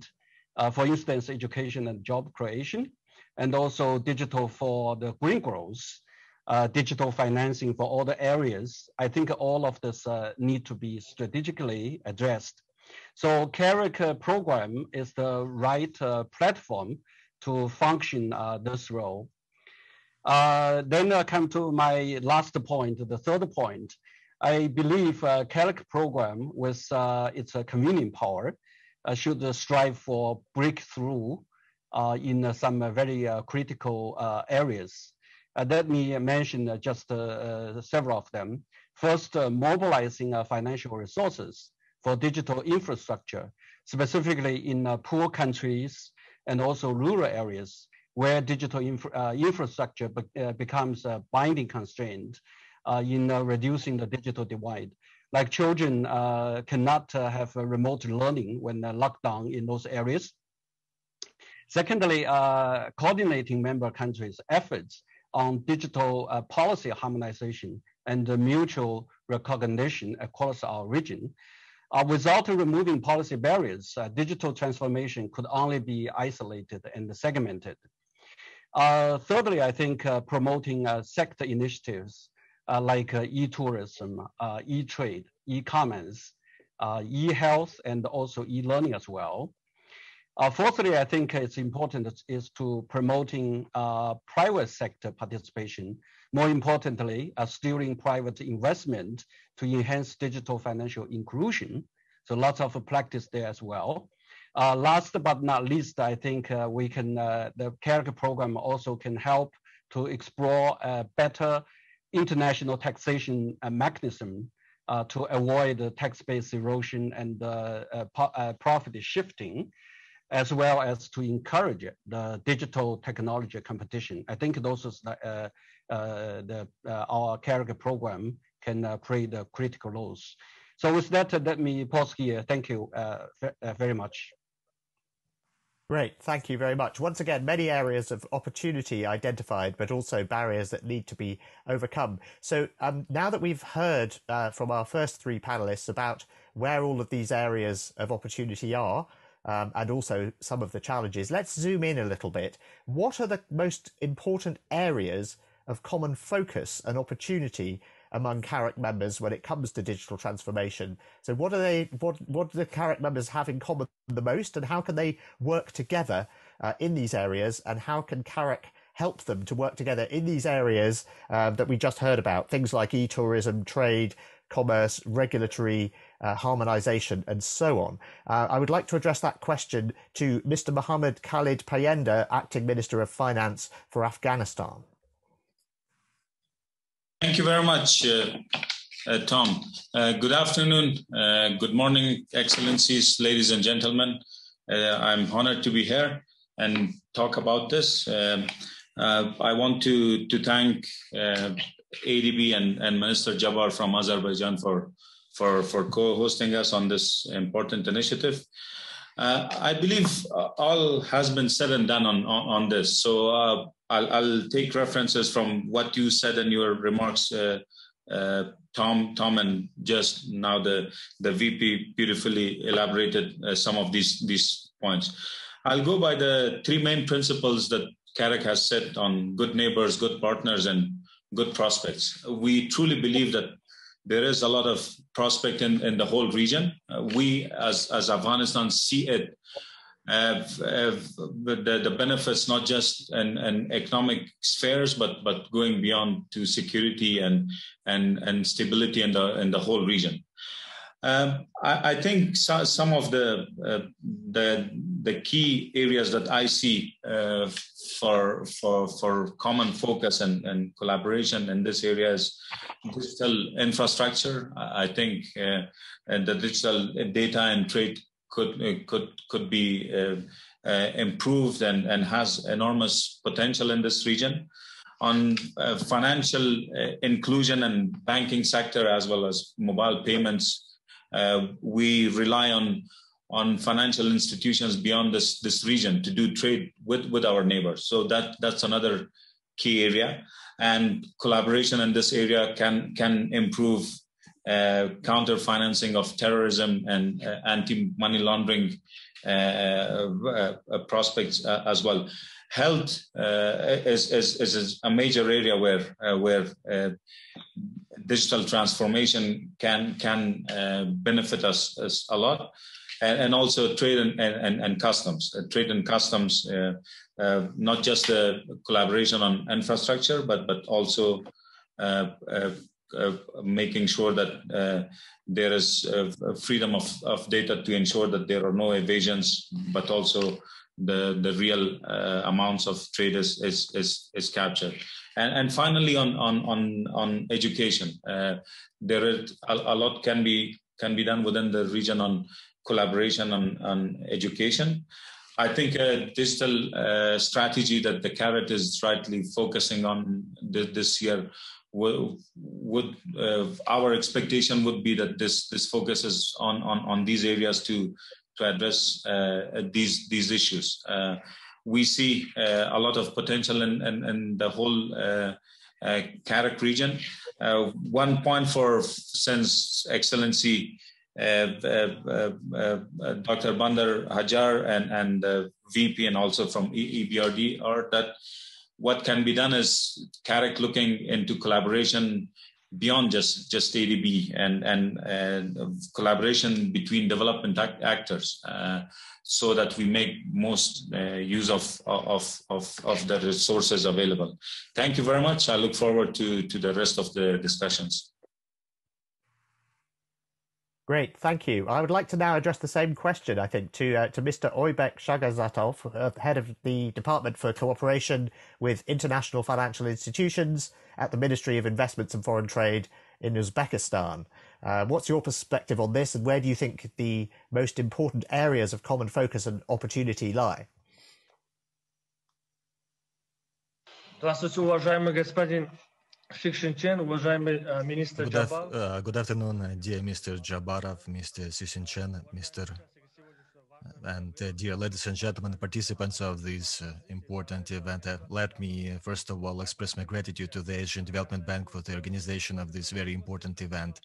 Speaker 6: for instance, education and job creation, and also digital for the green growth uh, digital financing for all the areas. I think all of this uh, need to be strategically addressed. So CAREC program is the right uh, platform to function uh, this role. Uh, then I come to my last point, the third point. I believe uh, program with uh, its convening power should strive for breakthrough in some very critical areas uh, let me mention uh, just uh, several of them. First, mobilizing financial resources for digital infrastructure, specifically in poor countries and also rural areas where digital infra infrastructure be becomes a binding constraint in reducing the digital divide like children uh, cannot uh, have remote learning when they're locked down in those areas. Secondly, uh, coordinating member countries' efforts on digital uh, policy harmonization and mutual recognition across our region. Uh, without removing policy barriers, uh, digital transformation could only be isolated and segmented. Uh, thirdly, I think uh, promoting uh, sector initiatives like e-tourism, e-trade, e-commerce, e-health, and also e-learning as well, uh, fourthly, I think it's important is to promoting uh, private sector participation. More importantly, uh, steering private investment to enhance digital financial inclusion. So lots of practice there as well. Uh, last but not least, I think uh, we can, uh, the CAREC program also can help to explore a better international taxation mechanism to avoid tax base erosion and profit shifting as well as to encourage the digital technology competition. I think those is the, uh, uh, the uh, our CAREC program can uh, play the critical roles. So with that, uh, let me pause here. Thank you uh, very much.
Speaker 3: Great, thank you very much. Once again, many areas of opportunity identified, but also barriers that need to be overcome. So um, now that we've heard from our first three panelists about where all of these areas of opportunity are, um, and also some of the challenges. Let's zoom in a little bit. What are the most important areas of common focus and opportunity among CAREC members when it comes to digital transformation? So what are they, what, what do the CAREC members have in common the most and how can they work together uh, in these areas and how can CAREC help them to work together in these areas uh, that we just heard about, things like e-tourism, trade, commerce, regulatory uh, harmonization, and so on. Uh, I would like to address that question to Mr. Mohammed Khalid Payenda, Acting Minister of Finance for Afghanistan.
Speaker 7: Thank you very much, uh, uh Tom. Uh, good afternoon, uh, good morning, Excellencies, ladies and gentlemen. I'm honored to be here and talk about this. I want to, to thank ADB and, and Minister Jabbar from Azerbaijan for, for, for co-hosting us on this important initiative. Uh, I believe all has been said and done on, on, on this. So uh, I'll, I'll, take references from what you said in your remarks, uh, uh, Tom, Tom, and just now the the VP beautifully elaborated uh, some of these these points. I'll go by the three main principles that CAREC has set on good neighbors, good partners, and good prospects. We truly believe that there is a lot of prospect in, in the whole region. Uh, we, as, as Afghanistan, see it have, have the, the benefits not just in, in economic spheres, but but going beyond to security and and and stability in the in the whole region. Um, I, I, think so, some of the uh, the the key areas that I see uh, for for for common focus and, and collaboration in this area is digital infrastructure. I think uh, the digital data and trade could uh, could could be uh, uh, improved and and has enormous potential in this region on financial inclusion and banking sector as well as mobile payments we rely on on financial institutions beyond this this region to do trade with with our neighbors. So that that's another key area. And collaboration in this area can can improve uh, counter financing of terrorism and uh, anti money laundering uh, uh, uh prospects as well. Health is, is, is a major area where where digital transformation can can uh, benefit us, us, a lot, and, and also trade and, and, and customs. Uh, trade and customs, uh, uh not just the collaboration on infrastructure, but but also uh, uh, making sure that there is freedom of, of data to ensure that there are no evasions, but also the the real amounts of trade is is is, is captured. And, and finally, on on on on education, uh, there is a, a, lot can be can be done within the region on collaboration on, on education. I think a digital uh, strategy that the CAREC is rightly focusing on th- this year would, uh, our expectation would be that this this focuses on on on these areas to to address uh, these these issues. Uh, we see uh, a lot of potential in, in, in the whole uh, uh, region. One point for since Excellency Uh, uh, uh, Dr. Bandar Hajjar and, and VP and also from EBRD are that what can be done is CAREC looking into collaboration beyond just just ADB and and, and collaboration between development act actors, uh, so that we make most uh, use of, of of of the resources available. Thank you very much. I look forward to to the rest of the discussions.
Speaker 3: Great, thank you. I would like to now address the same question, I think, to uh, to Mr. Oybek Shagazatov, uh, head of the Department for Cooperation with International Financial Institutions at the Ministry of Investments and Foreign Trade in Uzbekistan. Uh, what's your perspective on this, and where do you think the most important areas of common focus and opportunity lie?
Speaker 8: Здравствуйте, уважаемый господин Shikshин уважаемый uh, Minister
Speaker 9: good, af- uh, good afternoon, dear Mr. Jabarov, Mr. Sishin Mr. And uh, dear ladies and gentlemen, participants of this uh, important event, uh, let me uh, first of all express my gratitude to the Asian Development Bank for the organization of this very important event.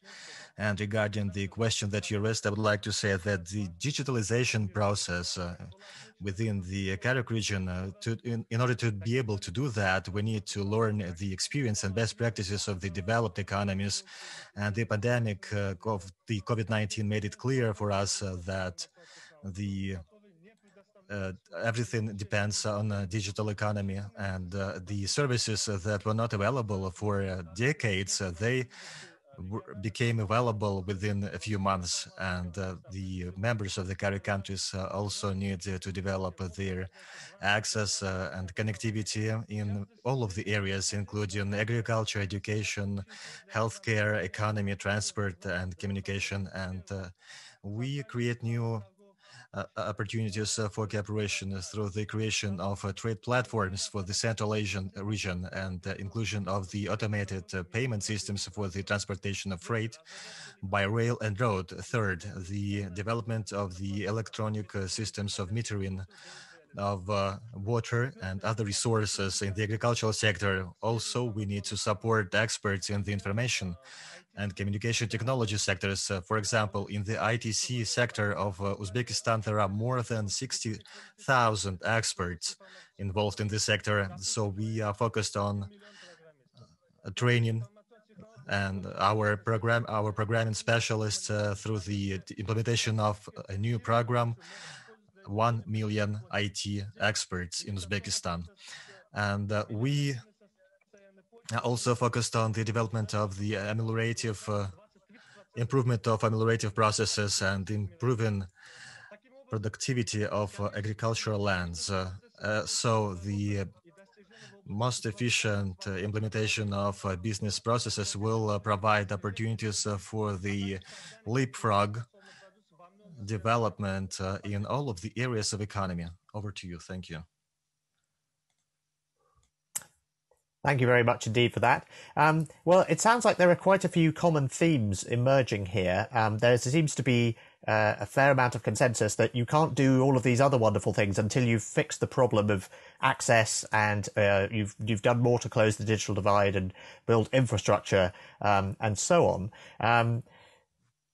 Speaker 9: And regarding the question that you raised, I would like to say that the digitalization process uh, within the CAREC region, uh, to, in, in, order to be able to do that, we need to learn the experience and best practices of the developed economies. And the pandemic of the COVID-19 made it clear for us that the uh, everything depends on a digital economy and uh, the services that were not available for uh, decades uh, they became available within a few months. And uh, the members of the CAREC countries uh, also need to develop their access and connectivity in all of the areas including agriculture education healthcare economy transport and communication. And we create new uh, opportunities uh, for cooperation through the creation of uh, trade platforms for the Central Asian region and inclusion of the automated payment systems for the transportation of freight by rail and road. Third, the development of the electronic systems of metering of uh, water and other resources in the agricultural sector. Also, we need to support experts in the information and communication technology sectors. Uh, for example, in the ITC sector of uh, Uzbekistan, there are more than 60,000 experts involved in this sector. So we are focused on uh, training and our program, our programming specialists uh, through the implementation of a new program, 1 million IT experts in Uzbekistan. And uh, we also focused on the development of the ameliorative uh, improvement of ameliorative processes and improving productivity of uh, agricultural lands. Uh, uh so the most efficient uh, implementation of uh, business processes will provide opportunities for the leapfrog development in all of the areas of economy. Over to you. Thank you.
Speaker 3: Thank you very much indeed for that. Um, well, it sounds like there are quite a few common themes emerging here. Um, there seems to be uh, a fair amount of consensus that you can't do all of these other wonderful things until you've fixed the problem of access and uh, you've you've done more to close the digital divide and build infrastructure um, and so on. Um,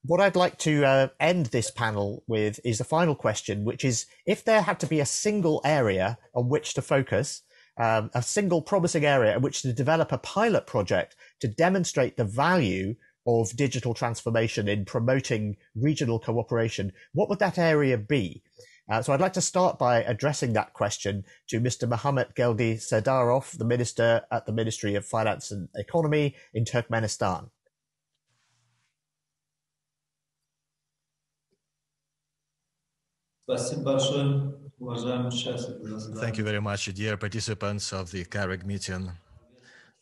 Speaker 3: what I'd like to uh, end this panel with is the final question, which is if there had to be a single area on which to focus um, a single promising area in which to develop a pilot project to demonstrate the value of digital transformation in promoting regional cooperation, what would that area be? Uh, so I'd like to start by addressing that question to Mr. Mohammed Geldi Serdarov, the Minister at the Ministry of Finance and Economy in Turkmenistan.
Speaker 9: Спасибо большое. Thank you very much, dear participants of the CAREC meeting.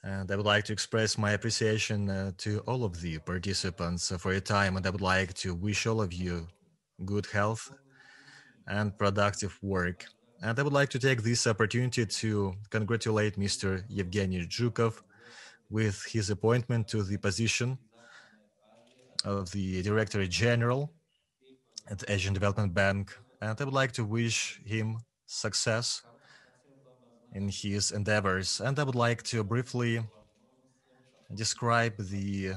Speaker 9: And I would like to express my appreciation uh, to all of the participants for your time. And I would like to wish all of you good health and productive work. And I would like to take this opportunity to congratulate Mr. Evgeny Zhukov with his appointment to the position of the Director General at the Asian Development Bank and I would like to wish him success in his endeavors. And I would like to briefly describe the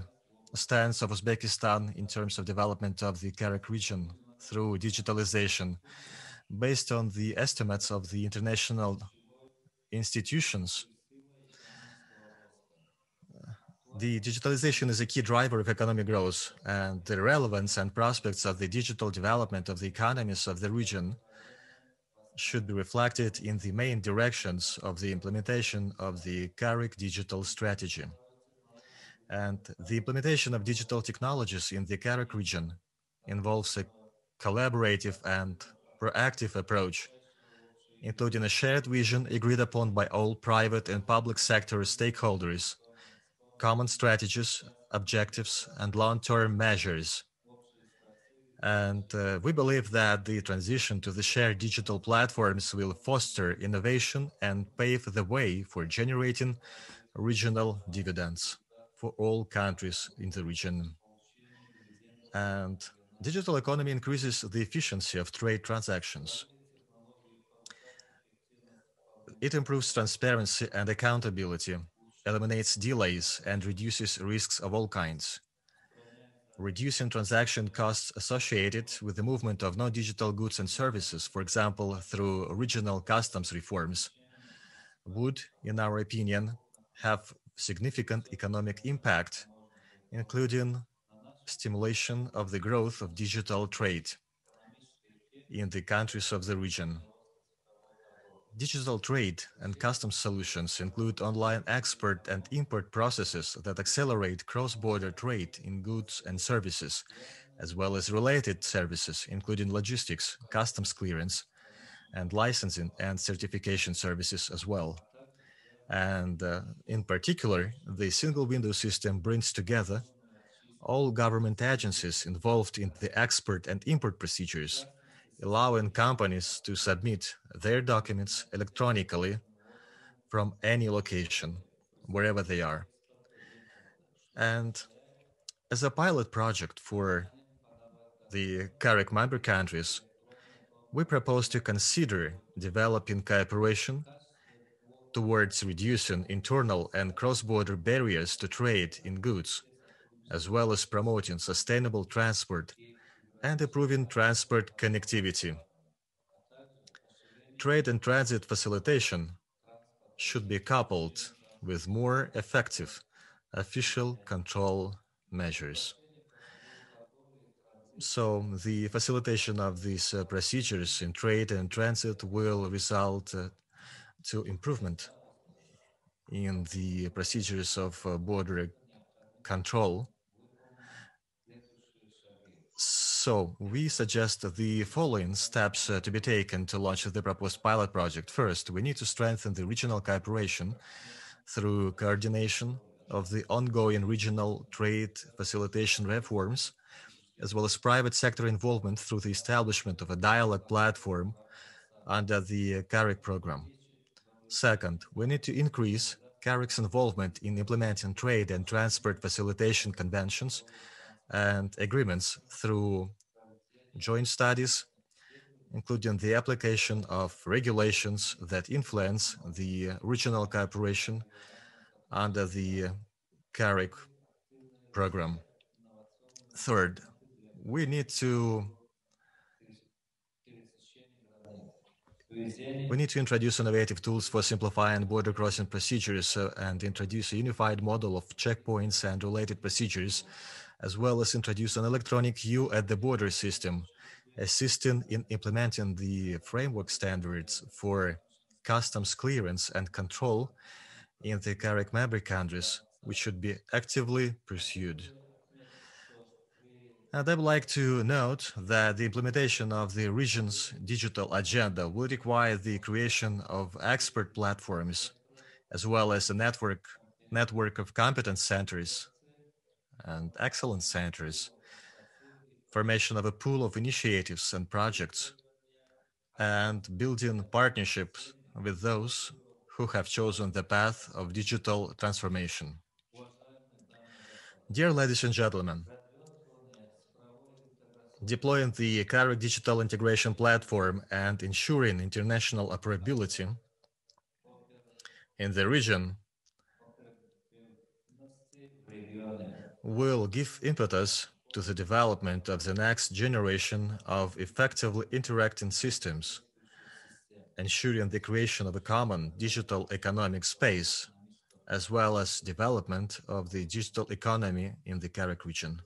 Speaker 9: stance of Uzbekistan in terms of development of the CAREC region through digitalization. Based on the estimates of the international institutions, the digitalization is a key driver of economic growth, and the relevance and prospects of the digital development of the economies of the region should be reflected in the main directions of the implementation of the CAREC digital strategy. And the implementation of digital technologies in the CAREC region involves a collaborative and proactive approach, including a shared vision agreed upon by all private and public sector stakeholders common strategies, objectives, and long-term measures. And uh, we believe that the transition to the shared digital platforms will foster innovation and pave the way for generating regional dividends for all countries in the region. And digital economy increases the efficiency of trade transactions. It improves transparency and accountability eliminates delays and reduces risks of all kinds. Reducing transaction costs associated with the movement of non-digital goods and services, for example, through regional customs reforms, would, in our opinion, have significant economic impact, including stimulation of the growth of digital trade in the countries of the region. Digital trade and customs solutions include online export and import processes that accelerate cross-border trade in goods and services, as well as related services, including logistics, customs clearance, and licensing and certification services as well. And uh, in particular, the single window system brings together all government agencies involved in the export and import procedures allowing companies to submit their documents electronically from any location, wherever they are. And as a pilot project for the CAREC member countries, we propose to consider developing cooperation towards reducing internal and cross-border barriers to trade in goods, as well as promoting sustainable transport and improving transport connectivity. Trade and transit facilitation should be coupled with more effective official control measures. So the facilitation of these uh, procedures in trade and transit will result uh, to improvement in the procedures of uh, border control. So we suggest the following steps uh, to be taken to launch the proposed pilot project. First, we need to strengthen the regional cooperation through coordination of the ongoing regional trade facilitation reforms as well as private sector involvement through the establishment of a dialogue platform under the CAREC program. Second, we need to increase CAREC's involvement in implementing trade and transport facilitation conventions and agreements through joint studies, including the application of regulations that influence the regional cooperation under the CAREC program. Third, we need to we need to introduce innovative tools for simplifying border crossing procedures uh, and introduce a unified model of checkpoints and related procedures, as well as introduce an electronic queue at the border system, assisting in implementing the framework standards for customs clearance and control in the CAREC member countries, which should be actively pursued. And I would like to note that the implementation of the region's digital agenda would require the creation of expert platforms, as well as a network, network of competence centers and excellence centers, formation of a pool of initiatives and projects, and building partnerships with those who have chosen the path of digital transformation. Dear ladies and gentlemen, deploying the CAREC digital integration platform and ensuring international operability in the region will give impetus to the development of the next generation of effectively interacting systems, ensuring the creation of a common digital economic space, as well as development of the digital economy in the CAREC region.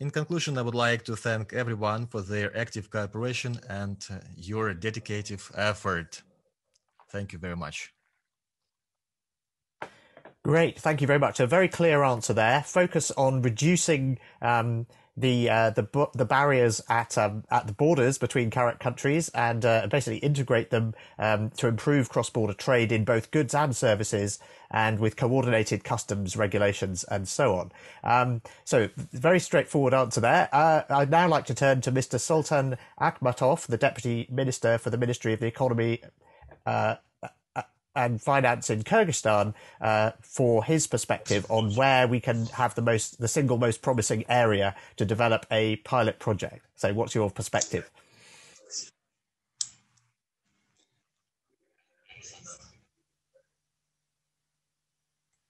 Speaker 9: In conclusion, I would like to thank everyone for their active cooperation and your dedicated effort. Thank you very much.
Speaker 3: Great, thank you very much. A very clear answer there. Focus on reducing um, the uh, the the barriers at um, at the borders between CAREC countries and uh, basically integrate them um, to improve cross border trade in both goods and services and with coordinated customs regulations and so on. Um, so very straightforward answer there. Uh, I'd now like to turn to Mr. Sultan Akhmatov, the Deputy Minister for the Ministry of the Economy uh, and finance in Kyrgyzstan uh, for his perspective on where we can have the most, the single most promising area to develop a pilot project. So, what's your perspective?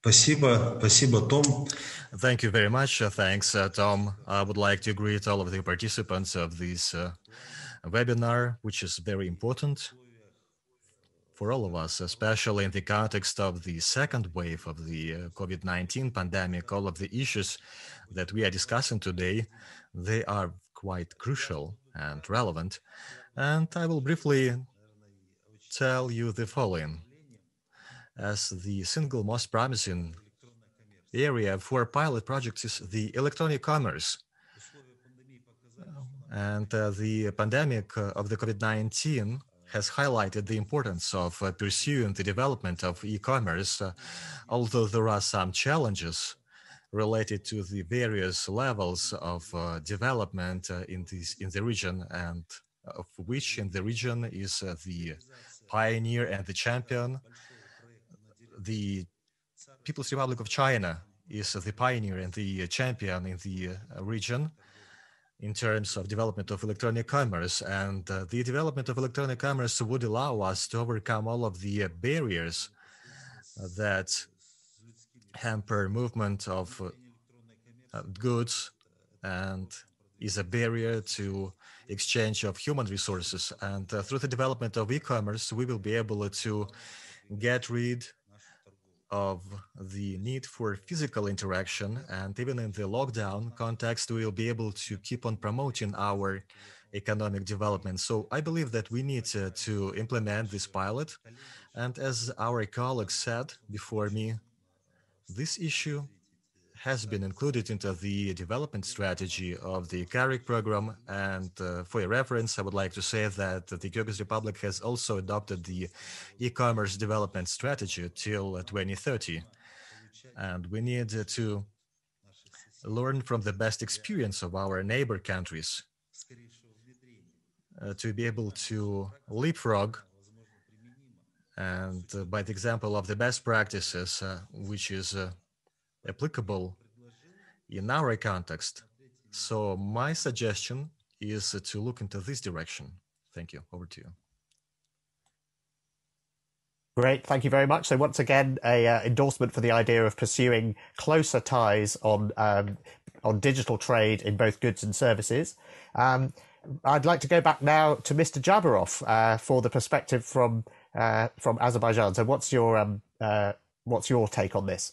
Speaker 9: Спасибо, спасибо, Tom. Thank you very much. Uh, thanks, uh, Tom. I would like to greet all of the participants of this uh, webinar, which is very important for all of us, especially in the context of the second wave of the uh, COVID-19 pandemic. All of the issues that we are discussing today, they are quite crucial and relevant. And I will briefly tell you the following as the single most promising area for pilot projects is the electronic commerce. And uh, the pandemic uh, of the COVID-19 has highlighted the importance of uh, pursuing the development of e-commerce, uh, although there are some challenges related to the various levels of uh, development uh, in, this, in the region and of which in the region is the pioneer and the champion the People's Republic of China is the pioneer and the champion in the uh, region. In terms of development of electronic commerce. And uh, the development of electronic commerce would allow us to overcome all of the barriers that hamper movement of uh, goods and is a barrier to exchange of human resources. And uh, through the development of e-commerce, we will be able to get rid of the need for physical interaction. And even in the lockdown context, we will be able to keep on promoting our economic development. So I believe that we need to, to implement this pilot. And as our colleague said before me, this issue has been included into the development strategy of the CAREC program. And uh, for your reference, I would like to say that the Kyrgyz Republic has also adopted the e-commerce development strategy till 2030. And we need to learn from the best experience of our neighbor countries uh, to be able to leapfrog and uh, by the example of the best practices, uh, which is uh, applicable in our context. So my suggestion is to look into this direction. Thank you. Over to you.
Speaker 3: Great, thank you very much. So once again, a uh, endorsement for the idea of pursuing closer ties on um, on digital trade in both goods and services. Um, I'd like to go back now to Mr. Jabbarov uh, for the perspective from uh, from Azerbaijan. So what's your um, uh, what's your take on this?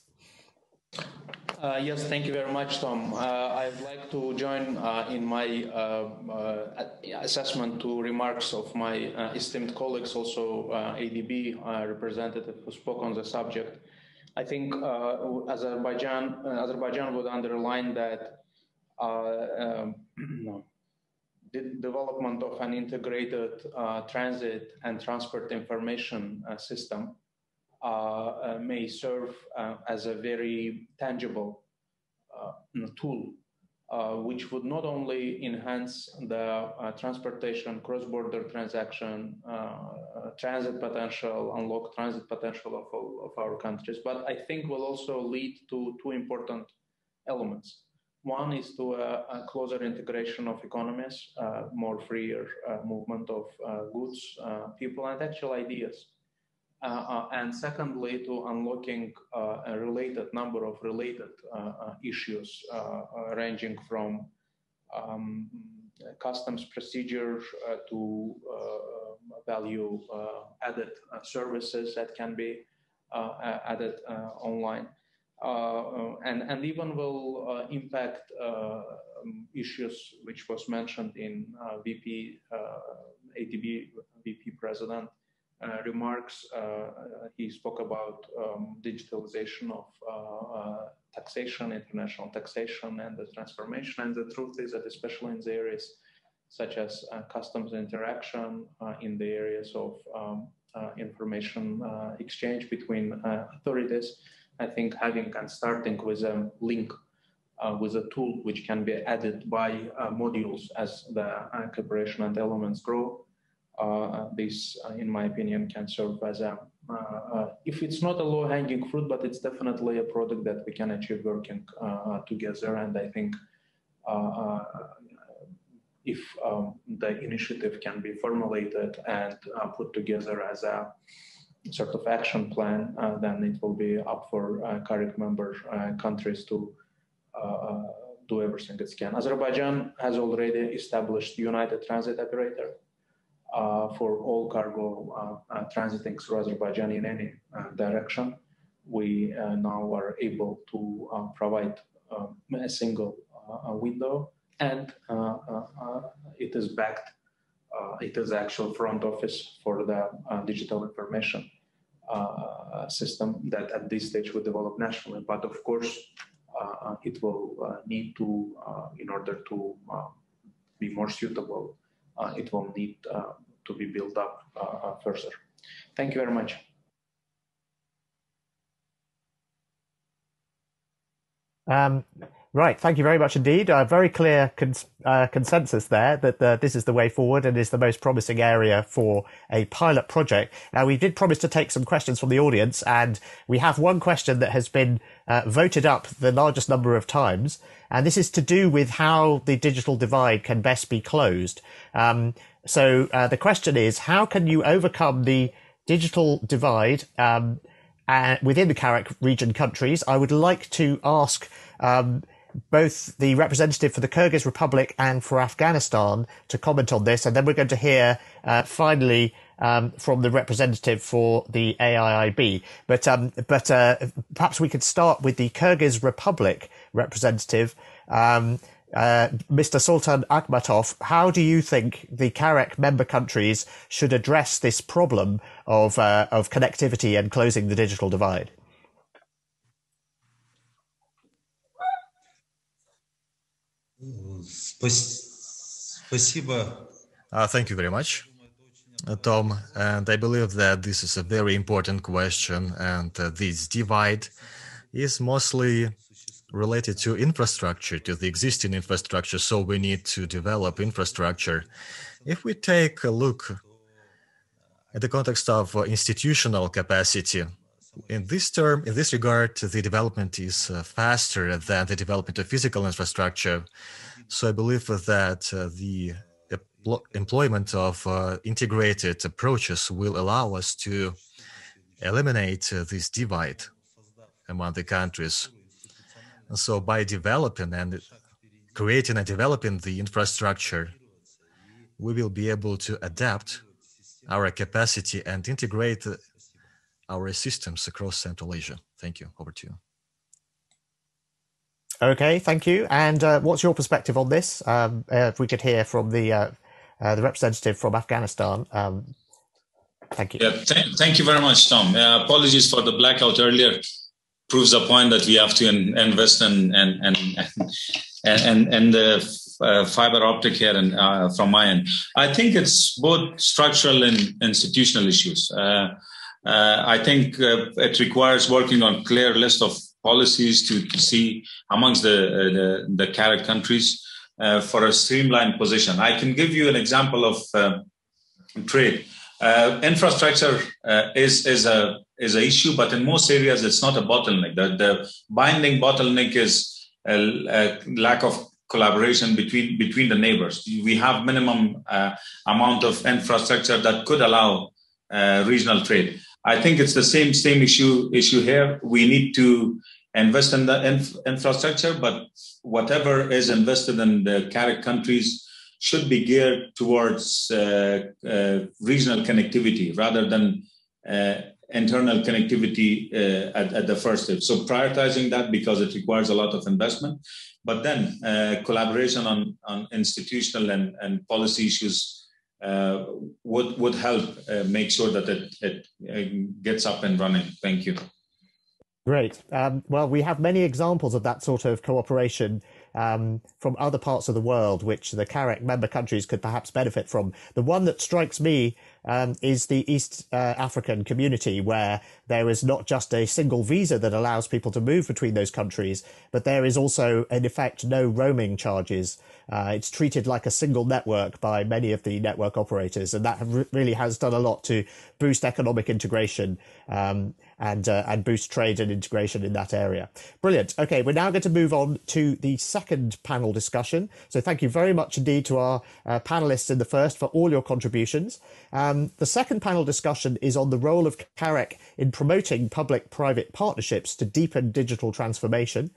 Speaker 2: Uh, yes, thank you very much, Tom. Uh, I'd like to join uh, in my uh, uh, assessment to remarks of my uh, esteemed colleagues, also ADB representative who spoke on the subject. I think Azerbaijan, Azerbaijan would underline that um, the development of an integrated transit and transport information system Uh, uh, may serve uh, as a very tangible uh, mm, tool uh, which would not only enhance the uh, transportation, cross-border transaction, uh, transit potential, unlock transit potential of, all, of our countries, but I think will also lead to two important elements. One is to a, a closer integration of economies, more freer movement of goods, people, and actual ideas. Uh, uh, and secondly, to unlocking uh, a related number of related issues ranging from um, customs procedures to value added services that can be added online. Uh, and, and even will uh, impact uh, um, issues which was mentioned in VP ADB VP President remarks, uh, he spoke about um, digitalization of uh, taxation, international taxation, and the transformation. And the truth is that, especially in the areas such as customs interaction, in the areas of um, information exchange between authorities, I think having and starting with a link uh, with a tool which can be added by uh, modules as the uh, cooperation and elements grow uh, this, uh, in my opinion, can serve as a, uh, if it's not a low hanging fruit, but it's definitely a product that we can achieve working together. And I think if um, the initiative can be formulated and put together as a sort of action plan, uh, then it will be up for uh, CAREC member uh, countries to do everything it can. Azerbaijan has already established United Transit Operator, uh, for all cargo uh, uh, transiting through Azerbaijan in any direction. We now are able to provide um, a single window and it is backed, it is actual front office for the digital information uh, system that at this stage we develop nationally. But of course, uh, it will uh, need to, in order to be more suitable, uh, it will need uh, to be built up uh, further. Thank you very much.
Speaker 3: Um, Right, thank you very much indeed. A very clear cons- uh, consensus there that uh, this is the way forward and is the most promising area for a pilot project. Now, we did promise to take some questions from the audience, and we have one question that has been uh, voted up the largest number of times, and this is to do with how the digital divide can best be closed. Um, so uh, the question is, how can you overcome the digital divide um, uh, within the CAREC region countries? I would like to ask. Um, both the representative for the Kyrgyz Republic and for Afghanistan to comment on this, and then we're going to hear uh, finally um, from the representative for the AIIB. But um, but uh, perhaps we could start with the Kyrgyz Republic representative. Um, uh, Mr. Sultan Akhmatov, how do you think the CAREC member countries should address this problem of uh, of connectivity and closing the digital divide?
Speaker 9: Uh, thank you very much, uh, Tom. And I believe that this is a very important question. And uh, this divide is mostly related to infrastructure, to the existing infrastructure. So we need to develop infrastructure. If we take a look at the context of uh, institutional capacity, in this term, in this regard, the development is uh, faster than the development of physical infrastructure. So I believe that uh, the employment of uh, integrated approaches will allow us to eliminate uh, this divide among the countries. And so by developing and creating and developing the infrastructure, we will be able to adapt our capacity and integrate our systems across Central Asia. Thank you. Over to you.
Speaker 3: Okay, thank you. And uh, what's your perspective on this? Um, uh, if we could hear from the uh, uh the representative from Afghanistan. Um, thank you.
Speaker 7: Yeah, th- thank you very much, Tom. Uh, apologies for the blackout earlier. Proves the point that we have to in- invest in and and and and, and the uh, fiber optic here and from my end. I think it's both structural and institutional issues. I think it requires working on a clear list of policies to, to see amongst the, uh, the, the CAREC countries uh, for a streamlined position. I can give you an example of uh, trade. Uh, infrastructure uh, is is a is an issue, but in most areas it's not a bottleneck. The, the binding bottleneck is a, a lack of collaboration between between the neighbors. We have minimum uh, amount of infrastructure that could allow regional trade. I think it's the same same issue issue here. We need to invest in the inf- infrastructure, but whatever is invested in the CAREC countries should be geared towards uh, uh, regional connectivity rather than uh, internal connectivity uh, at, at, the first step. So prioritizing that because it requires a lot of investment, but then uh, collaboration on, on institutional and, and policy issues uh, would would help uh, make sure that it, it, gets up and running. Thank you.
Speaker 3: Great. Um, well, we have many examples of that sort of cooperation um, from other parts of the world, which the CAREC member countries could perhaps benefit from. The one that strikes me um, is the East uh, African community, where there is not just a single visa that allows people to move between those countries, but there is also, in effect, no roaming charges. Uh, it's treated like a single network by many of the network operators, and that really has done a lot to boost economic integration um, and uh, and boost trade and integration in that area. Brilliant. Okay, we're now going to move on to the second panel discussion. So thank you very much indeed to our uh, panelists in the first for all your contributions. Um, the second panel discussion is on the role of CAREC in promoting public-private partnerships to deepen digital transformation.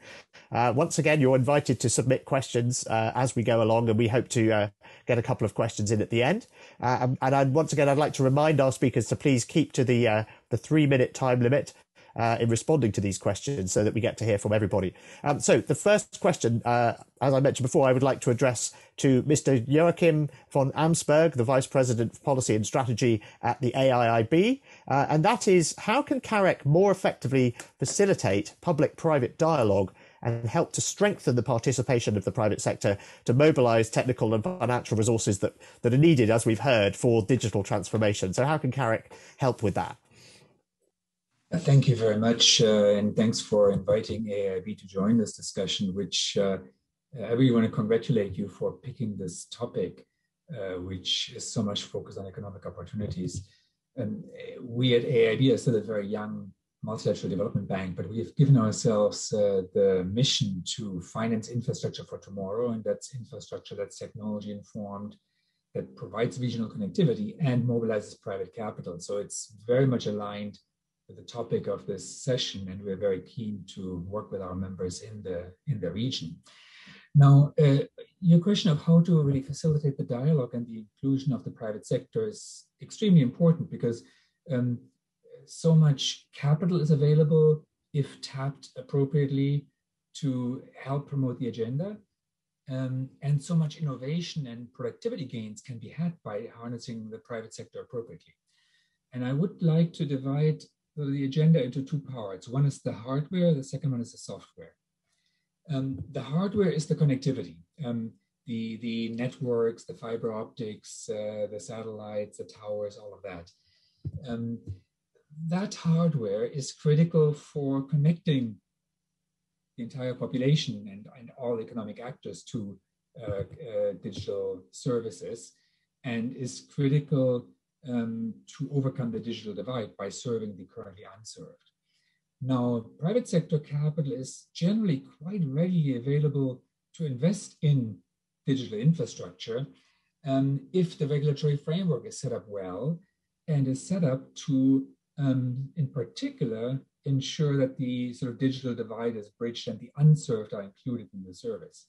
Speaker 3: Uh, once again, you're invited to submit questions uh, as we go along, and we hope to uh, get a couple of questions in at the end. Uh, and, and I, once again, I'd like to remind our speakers to please keep to the uh, the three minute time limit. Uh, in responding to these questions so that we get to hear from everybody. Um, so the first question, uh, as I mentioned before, I would like to address to Mr. Joachim von Amsberg, the Vice President of Policy and Strategy at the AIIB. Uh, and that is, how can CAREC more effectively facilitate public-private dialogue and help to strengthen the participation of the private sector to mobilize technical and financial resources that, that are needed, as we've heard, for digital transformation. So how can CAREC help with that?
Speaker 10: Thank you very much, uh, and thanks for inviting AIIB to join this discussion, which uh, I really want to congratulate you for picking this topic, uh, which is so much focused on economic opportunities. And we at AIIB are still a very young multilateral development bank, but we have given ourselves uh, the mission to finance infrastructure for tomorrow, and that's infrastructure that's technology informed, that provides regional connectivity and mobilizes private capital. So it's very much aligned the topic of this session, and we're very keen to work with our members in the in the region. Now, uh, your question of how to really facilitate the dialogue and the inclusion of the private sector is extremely important because um, so much capital is available if tapped appropriately to help promote the agenda. Um, and so much innovation and productivity gains can be had by harnessing the private sector appropriately. And I would like to divide the agenda into two parts. One is the hardware, the second one is the software. Um, the hardware is the connectivity, um, the, the networks, the fiber optics, uh, the satellites, the towers, all of that. Um, that hardware is critical for connecting the entire population and, and all economic actors to uh, uh, digital services and is critical um, to overcome the digital divide by serving the currently unserved. Now, private sector capital is generally quite readily available to invest in digital infrastructure um, if the regulatory framework is set up well and is set up to um, in particular, ensure that the sort of digital divide is bridged and the unserved are included in the service.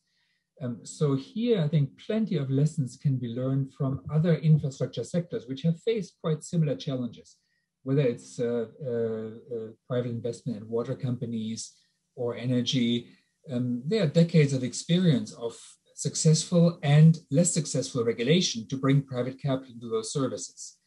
Speaker 10: Um, so here, I think plenty of lessons can be learned from other infrastructure sectors which have faced quite similar challenges, whether it's uh, uh, uh, private investment in water companies or energy. Um, there are decades of experience of successful and less successful regulation to bring private capital into those services.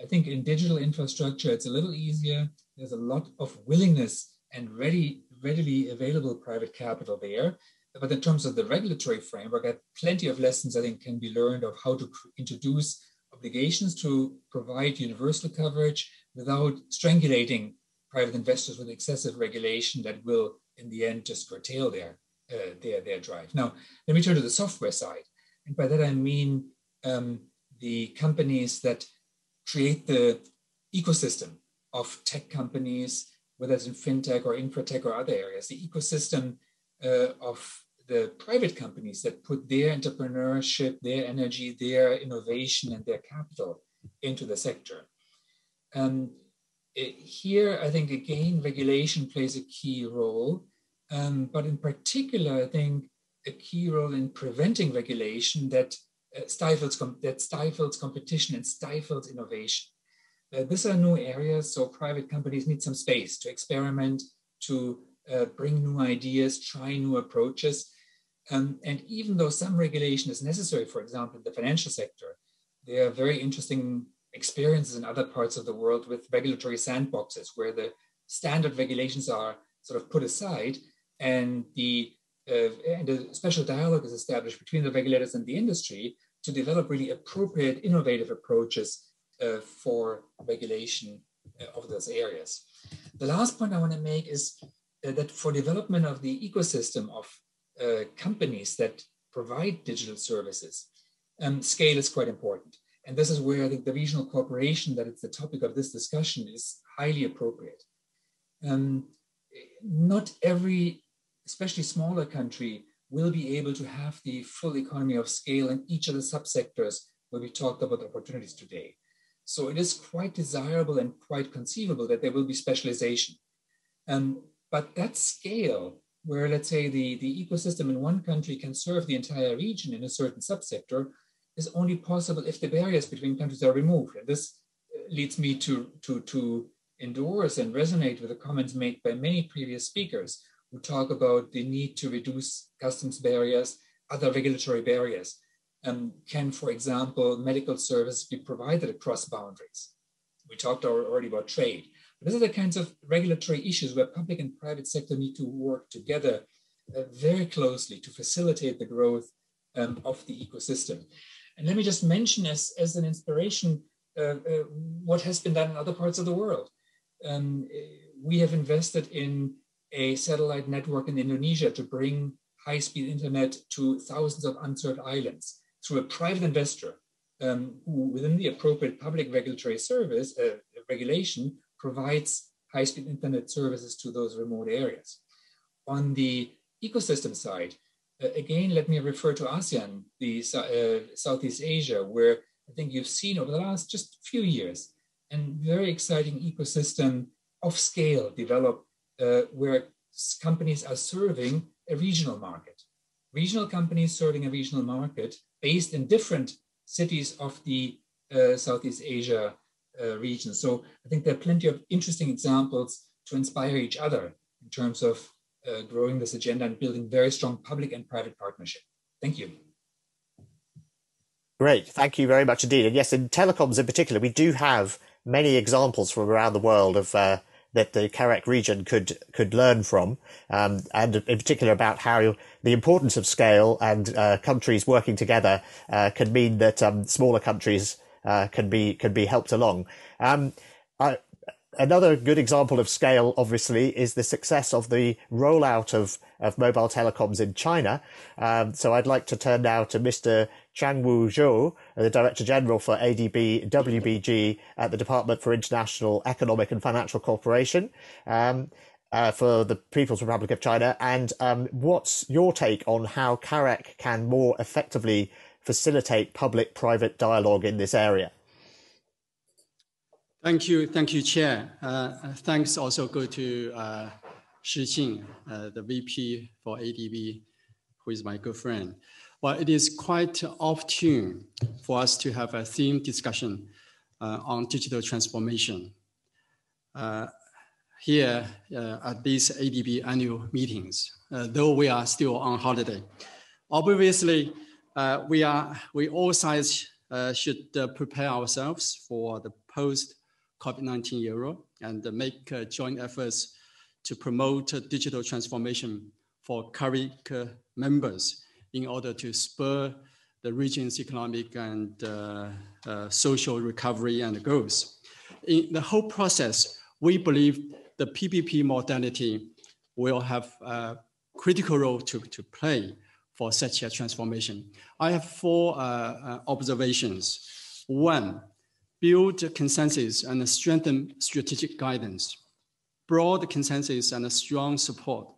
Speaker 10: I think in digital infrastructure, it's a little easier. There's a lot of willingness and ready, readily available private capital there. But in terms of the regulatory framework, plenty of lessons I think can be learned of how to introduce obligations to provide universal coverage without strangulating private investors with excessive regulation that will, in the end, just curtail their uh, their their drive. Now, let me turn to the software side, and by that I mean um, the companies that create the ecosystem of tech companies, whether it's in fintech or infratech or other areas, the ecosystem uh, of the private companies that put their entrepreneurship, their energy, their innovation, and their capital into the sector. Um, it, here, I think again, regulation plays a key role, um, but in particular, I think a key role in preventing regulation that uh, stifles that stifles competition and stifles innovation. Uh, these are new areas, so private companies need some space to experiment, to uh, bring new ideas, try new approaches. Um, and even though some regulation is necessary, for example, in the financial sector, there are very interesting experiences in other parts of the world with regulatory sandboxes where the standard regulations are sort of put aside and the uh, and a special dialogue is established between the regulators and the industry to develop really appropriate, innovative approaches uh, for regulation uh, of those areas. The last point I want to make is uh, that for development of the ecosystem of uh, companies that provide digital services, um, scale is quite important. And this is where I think the regional cooperation that it's the topic of this discussion is highly appropriate. Um, not every, especially smaller country, will be able to have the full economy of scale in each of the subsectors where we talked about opportunities today. So it is quite desirable and quite conceivable that there will be specialization. Um, but that scale, where let's say the, the ecosystem in one country can serve the entire region in a certain subsector, is only possible if the barriers between countries are removed. And this leads me to, to, to endorse and resonate with the comments made by many previous speakers who talk about the need to reduce customs barriers, other regulatory barriers. Um, can, for example, medical service be provided across boundaries? We talked already about trade. These are the kinds of regulatory issues where public and private sector need to work together uh, very closely to facilitate the growth um, of the ecosystem. And let me just mention as, as an inspiration uh, uh, what has been done in other parts of the world. Um, we have invested in a satellite network in Indonesia to bring high-speed internet to thousands of unserved islands through a private investor um, who, within the appropriate public regulatory service uh, regulation, provides high-speed internet services to those remote areas. On the ecosystem side, uh, again, let me refer to ASEAN, the uh, Southeast Asia, where I think you've seen over the last just few years, and very exciting ecosystem of scale develop uh, where companies are serving a regional market. Regional companies serving a regional market based in different cities of the uh, Southeast Asia uh, region. So I think there are plenty of interesting examples to inspire each other in terms of uh, growing this agenda and building very strong public and private partnership. Thank you.
Speaker 3: Great, thank you very much indeed. And yes, in telecoms in particular, we do have many examples from around the world of uh, that the CAREC region could could learn from, um, and in particular about how the importance of scale and uh, countries working together uh, can mean that um, smaller countries uh, can be can be helped along. Um, I, another good example of scale, obviously, is the success of the rollout of, of mobile telecoms in China. Um, so I'd like to turn now to Mr. Changwu Zhou, the Director General for ADB WBG at the Department for International Economic and Financial Cooperation. Um, uh, for the People's Republic of China, and um, what's your take on how CAREC can more effectively facilitate public-private dialogue in this area?
Speaker 11: Thank you, thank you, Chair. Uh, thanks also go to uh, Shixin, uh, the VP for ADB, who is my good friend. Well, it is quite opportune for us to have a theme discussion uh, on digital transformation. Uh, here uh, at these ADB annual meetings, uh, though we are still on holiday. Obviously, Uh, we, are, we all sides uh, should uh, prepare ourselves for the post COVID-19 era and make uh, joint efforts to promote digital transformation for CAREC members in order to spur the region's economic and uh, uh, social recovery and growth. In the whole process, we believe the PPP modality will have a critical role to, to play for such a transformation. I have four uh, uh observations. One, build consensus and strengthen strategic guidance. Broad consensus and strong support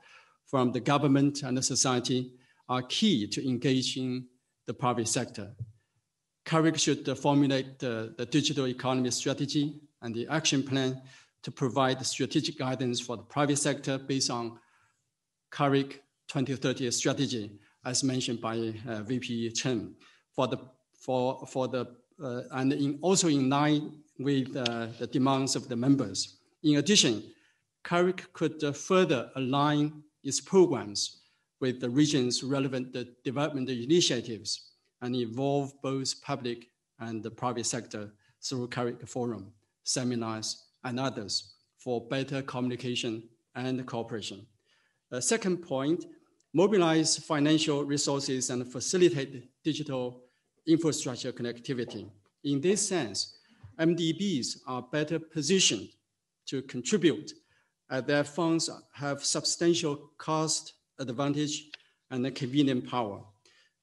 Speaker 11: from the government and the society are key to engaging the private sector. CAREC should formulate the, the digital economy strategy and the action plan to provide strategic guidance for the private sector based on CAREC 2030 strategy, as mentioned by uh, VP Chen. For the, for, for the uh, and in, also in line with uh, the demands of the members. In addition, CAREC could uh, further align its programs with the region's relevant development initiatives and involve both public and the private sector through CAREC Forum, seminars, and others for better communication and cooperation. Uh, second point, mobilize financial resources and facilitate digital infrastructure connectivity. In this sense, MDBs are better positioned to contribute as their funds have substantial cost advantage and convenient power.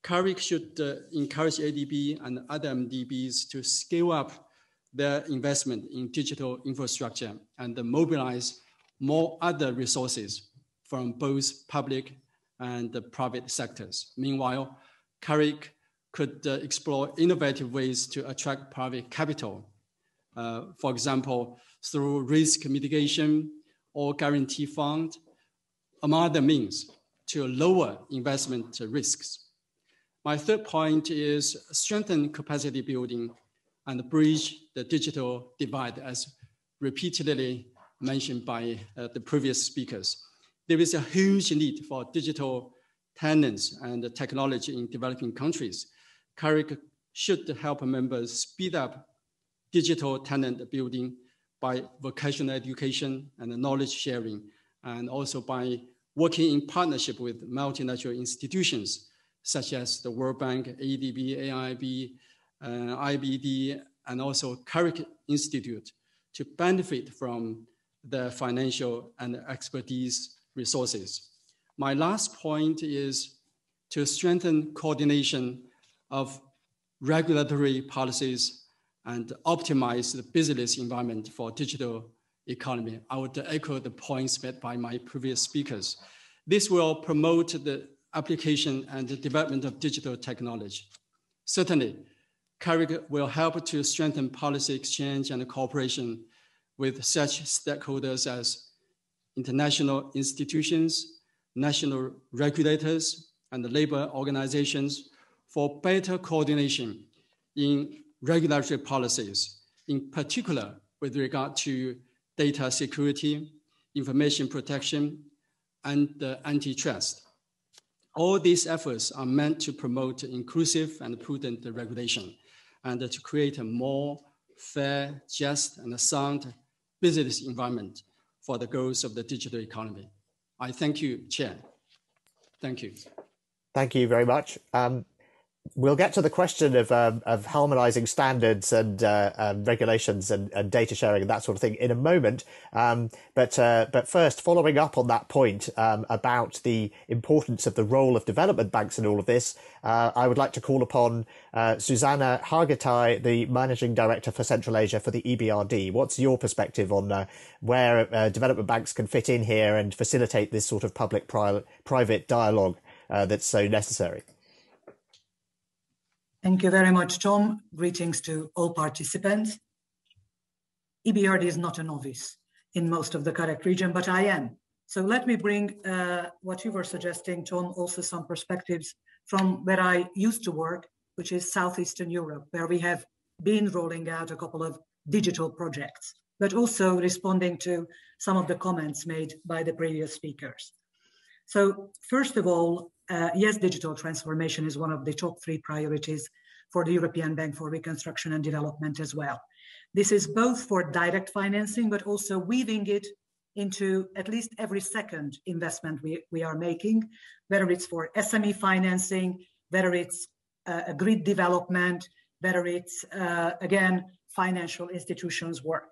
Speaker 11: CAREC should uh, encourage ADB and other MDBs to scale up their investment in digital infrastructure and mobilize more other resources from both public and the private sectors. Meanwhile, CAREC could uh, explore innovative ways to attract private capital. Uh, for example, through risk mitigation or guarantee fund, among other means to lower investment risks. My third point is strengthen capacity building and bridge the digital divide as repeatedly mentioned by uh, the previous speakers. There is a huge need for digital tenants and technology in developing countries. CAREC should help members speed up digital talent building by vocational education and knowledge sharing, and also by working in partnership with multinational institutions such as the World Bank, ADB, AIIB, uh, IBD, and also CAREC Institute to benefit from the financial and expertise resources. My last point is to strengthen coordination of regulatory policies and optimize the business environment for digital economy. I would echo the points made by my previous speakers. This will promote the application and the development of digital technology. Certainly, CAREC will help to strengthen policy exchange and cooperation with such stakeholders as international institutions, national regulators, and labor organizations for better coordination in regulatory policies, in particular with regard to data security, information protection, and uh, antitrust. All these efforts are meant to promote inclusive and prudent regulation and to create a more fair, just, and sound business environment for the goals of the digital economy. I thank you, Chair. Thank you.
Speaker 3: Thank you very much. Um, we'll get to the question of um, of harmonising standards and uh, um, regulations and, and, data sharing and that sort of thing in a moment. Um, but uh, but first, following up on that point um, about the importance of the role of development banks in all of this, uh, I would like to call upon uh, Susanna Hargitai, the managing director for Central Asia for the EBRD. What's your perspective on uh, where uh, development banks can fit in here and facilitate this sort of public private dialogue that's so necessary?
Speaker 12: Thank you very much, Tom. Greetings to all participants. EBRD is not a novice in most of the CAREC region, but I am. So let me bring uh, what you were suggesting, Tom, also some perspectives from where I used to work, which is Southeastern Europe, where we have been rolling out a couple of digital projects, but also responding to some of the comments made by the previous speakers. So first of all, uh, yes, digital transformation is one of the top three priorities for the European Bank for Reconstruction and Development as well. This is both for direct financing, but also weaving it into at least every second investment we, we are making, whether it's for SME financing, whether it's uh, a grid development, whether it's, uh, again, financial institutions work.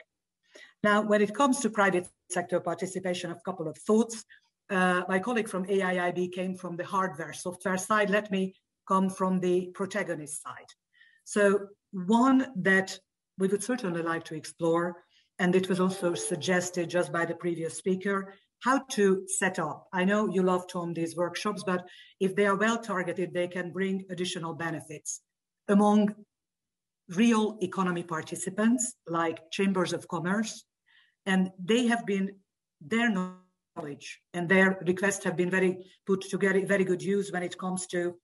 Speaker 12: Now, when it comes to private sector participation, a couple of thoughts. Uh, my colleague from AIIB came from the hardware software side. Let me come from the protagonist side. So one that we would certainly like to explore, and it was also suggested just by the previous speaker, how to set up. I know you love, Tom, these workshops, but if they are well targeted, they can bring additional benefits among real economy participants like chambers of commerce. And they have been, their knowledge and their requests have been very put to very good use when it comes to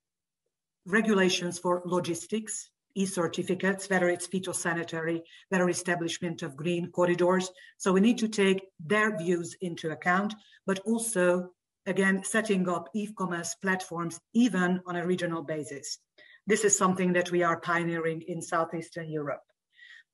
Speaker 12: regulations for logistics, e-certificates, whether it's phytosanitary, whether establishment of green corridors. So we need to take their views into account, but also, again, setting up e-commerce platforms, even on a regional basis. This is something that we are pioneering in Southeastern Europe.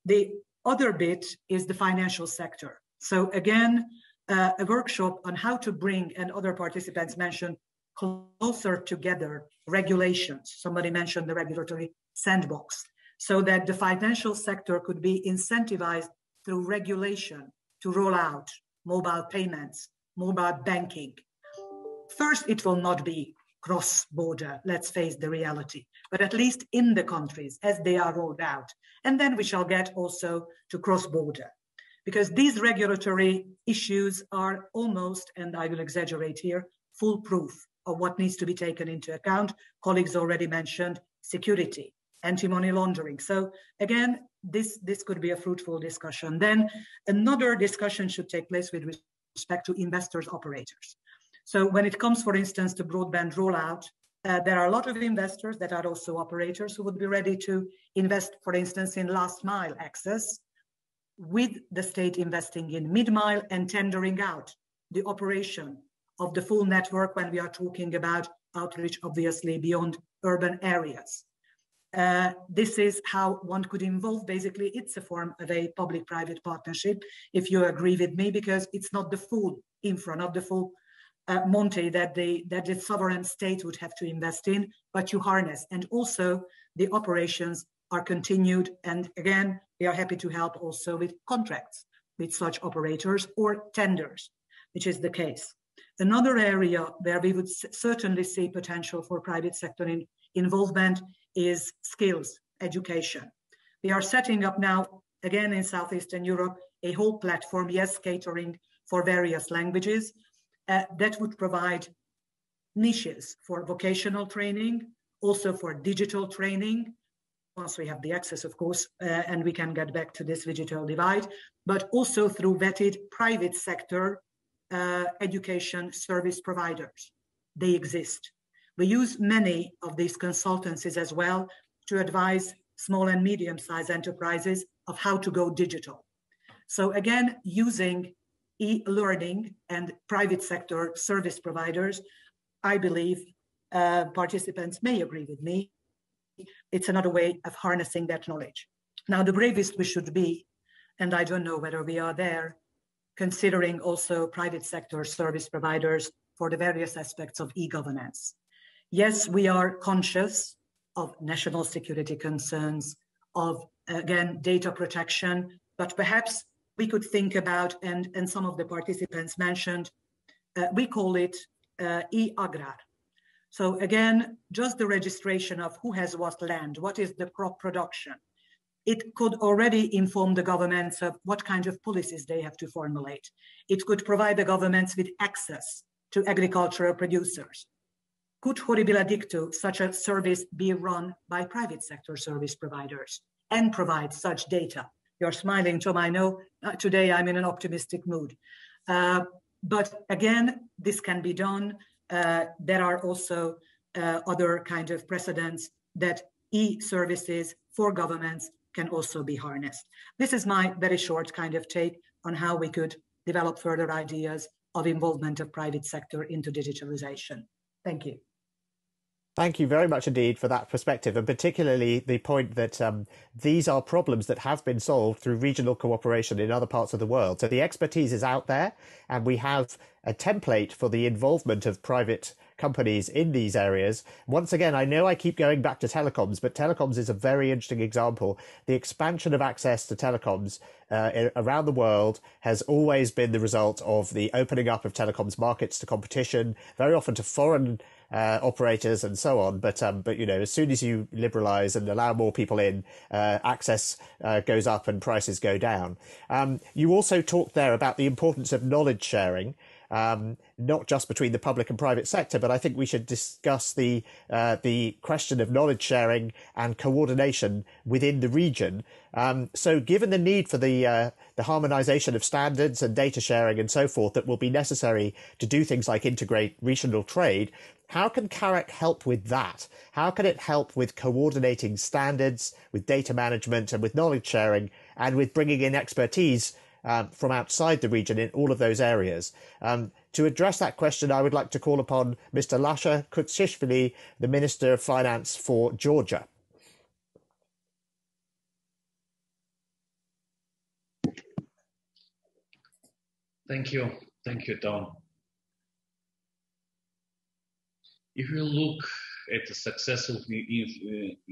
Speaker 12: The other bit is the financial sector. So again, uh, a workshop on how to bring, and other participants mentioned, closer together regulations. Somebody mentioned the regulatory sandbox, so that the financial sector could be incentivized through regulation to roll out mobile payments, mobile banking. First, it will not be cross border, let's face the reality, but at least in the countries as they are rolled out. And then we shall get also to cross border. Because these regulatory issues are almost, and I will exaggerate here, foolproof of what needs to be taken into account. Colleagues already mentioned security, anti-money laundering. So again, this, this could be a fruitful discussion. Then another discussion should take place with respect to investors, operators. So when it comes, for instance, to broadband rollout, uh, there are a lot of investors that are also operators who would be ready to invest, for instance, in last mile access, with the state investing in mid mile and tendering out the operation of the full network when we are talking about outreach, obviously, beyond urban areas. Uh, this is how one could involve. Basically, it's a form of a public-private partnership, if you agree with me, because it's not the full infra, not the full uh, Monte that the that the sovereign state would have to invest in, but you harness, and also the operations are continued. And again, we are happy to help also with contracts with such operators or tenders, which is the case. Another area where we would certainly see potential for private sector in involvement is skills, education. We are setting up now, again in Southeastern Europe, a whole platform, yes, catering for various languages, uh, that would provide niches for vocational training, also for digital training, once we have the access, of course, uh, and we can get back to this digital divide, but also through vetted private sector uh, education service providers. They exist. We use many of these consultancies as well to advise small and medium-sized enterprises of how to go digital. So again, using e-learning and private sector service providers, I believe uh, participants may agree with me. It's another way of harnessing that knowledge. Now, the bravest we should be, and I don't know whether we are there, considering also private sector service providers for the various aspects of e-governance. Yes, we are conscious of national security concerns, of, again, data protection, but perhaps we could think about, and, and some of the participants mentioned, uh, we call it uh, e-agrar. So again, just the registration of who has what land, what is the crop production, it could already inform the governments of what kind of policies they have to formulate. It could provide the governments with access to agricultural producers. Could horribile dictu, such a service, be run by private sector service providers and provide such data? You're smiling, Tom, I know. Uh, today I'm in an optimistic mood. Uh, but again, this can be done. Uh, there are also uh, other kind of precedents that e-services for governments can also be harnessed. This is my very short kind of take on how we could develop further ideas of involvement of private sector into digitalization. Thank you.
Speaker 3: Thank you very much indeed for that perspective, and particularly the point that um, these are problems that have been solved through regional cooperation in other parts of the world. So the expertise is out there, and we have a template for the involvement of private companies in these areas. Once again, I know I keep going back to telecoms, but telecoms is a very interesting example. The expansion of access to telecoms uh, around the world has always been the result of the opening up of telecoms markets to competition, very often to foreign uh, operators and so on. But um, but you know, as soon as you liberalise and allow more people in, uh, access uh, goes up and prices go down. Um, you also talked there about the importance of knowledge sharing um, not just between the public and private sector, but I think we should discuss the uh, the question of knowledge sharing and coordination within the region. Um, so, given the need for the uh, the harmonisation of standards and data sharing and so forth that will be necessary to do things like integrate regional trade, how can CAREC help with that? How can it help with coordinating standards, with data management, and with knowledge sharing, and with bringing in expertise um, from outside the region in all of those areas. Um, to address that question, I would like to call upon Mr. Lasha Khutsishvili, the Minister of Finance for Georgia.
Speaker 13: Thank you. Thank you, Tom. If you look at the successful, uh,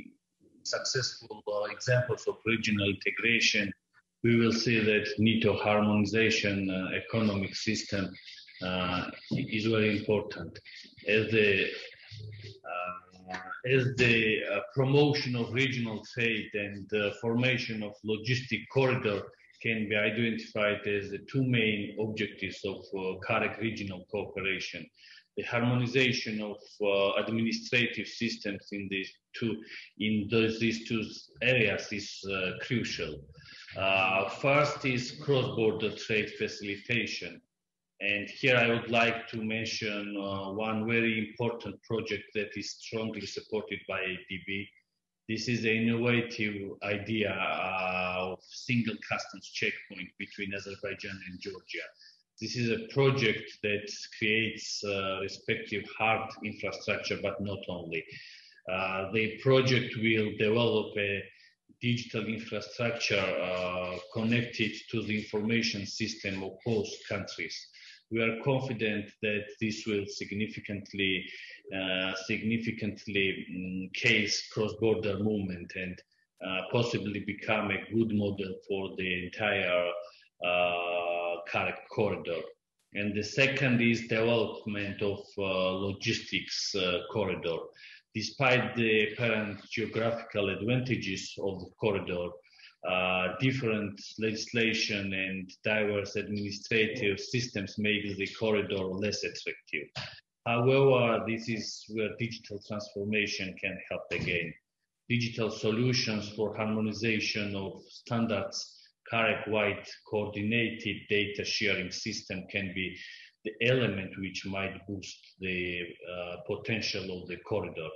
Speaker 13: successful uh, examples of regional integration we will see that NATO harmonization uh, economic system uh, is very important as the uh, as the uh, promotion of regional trade and the formation of logistic corridor can be identified as the two main objectives of uh, regional cooperation. The harmonization of uh, administrative systems in these two in those, these two areas is uh, crucial. Uh, first is cross-border trade facilitation. And here I would like to mention uh, one very important project that is strongly supported by ADB. This is an innovative idea uh, of single customs checkpoint between Azerbaijan and Georgia. This is a project that creates uh, respective hard infrastructure, but not only. Uh, the project will develop a digital infrastructure uh, connected to the information system of both countries. We are confident that this will significantly, uh, significantly um, case cross-border movement and uh, possibly become a good model for the entire uh, corridor. And the second is development of uh, logistics uh, corridor. Despite the apparent geographical advantages of the corridor, uh, different legislation and diverse administrative systems make the corridor less attractive. However, this is where digital transformation can help again. Digital solutions for harmonization of standards, CAREC-wide coordinated data sharing system can be the element which might boost the uh, potential of the corridor.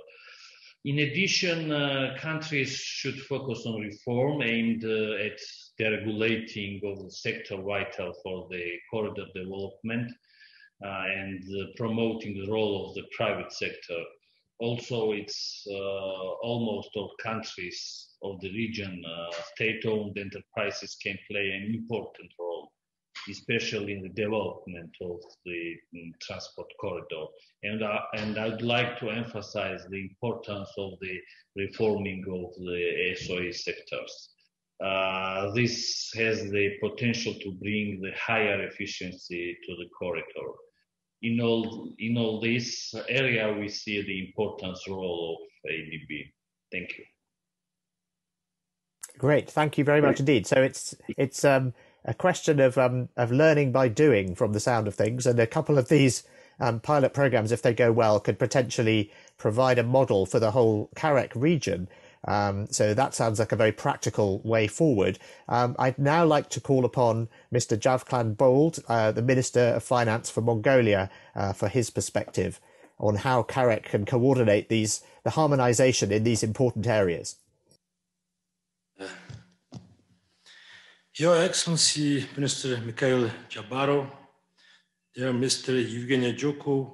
Speaker 13: In addition, uh, countries should focus on reform aimed uh, at deregulating of the sector vital for the corridor development uh, and uh, promoting the role of the private sector. Also, it's uh, almost all countries of the region, state-owned enterprises can play an important role especially in the development of the um, transport corridor. And, uh, and I'd like to emphasize the importance of the reforming of the SOE sectors. Uh, this has the potential to bring the higher efficiency to the corridor. In all, in all this area, we see the importance role of ADB. Thank you.
Speaker 3: Great, thank you very much indeed. So it's it's um, a question of um, of learning by doing from the sound of things, and a couple of these um, pilot programs, if they go well, could potentially provide a model for the whole CAREC region. Um, so that sounds like a very practical way forward. Um, I'd now like to call upon Mr. Javkhlan Bold, uh, the Minister of Finance for Mongolia, uh, for his perspective on how CAREC can coordinate these the harmonization in these important areas.
Speaker 14: Your Excellency, Minister Mikhail Jabbarov, dear Mr. Evgeny Zhukov,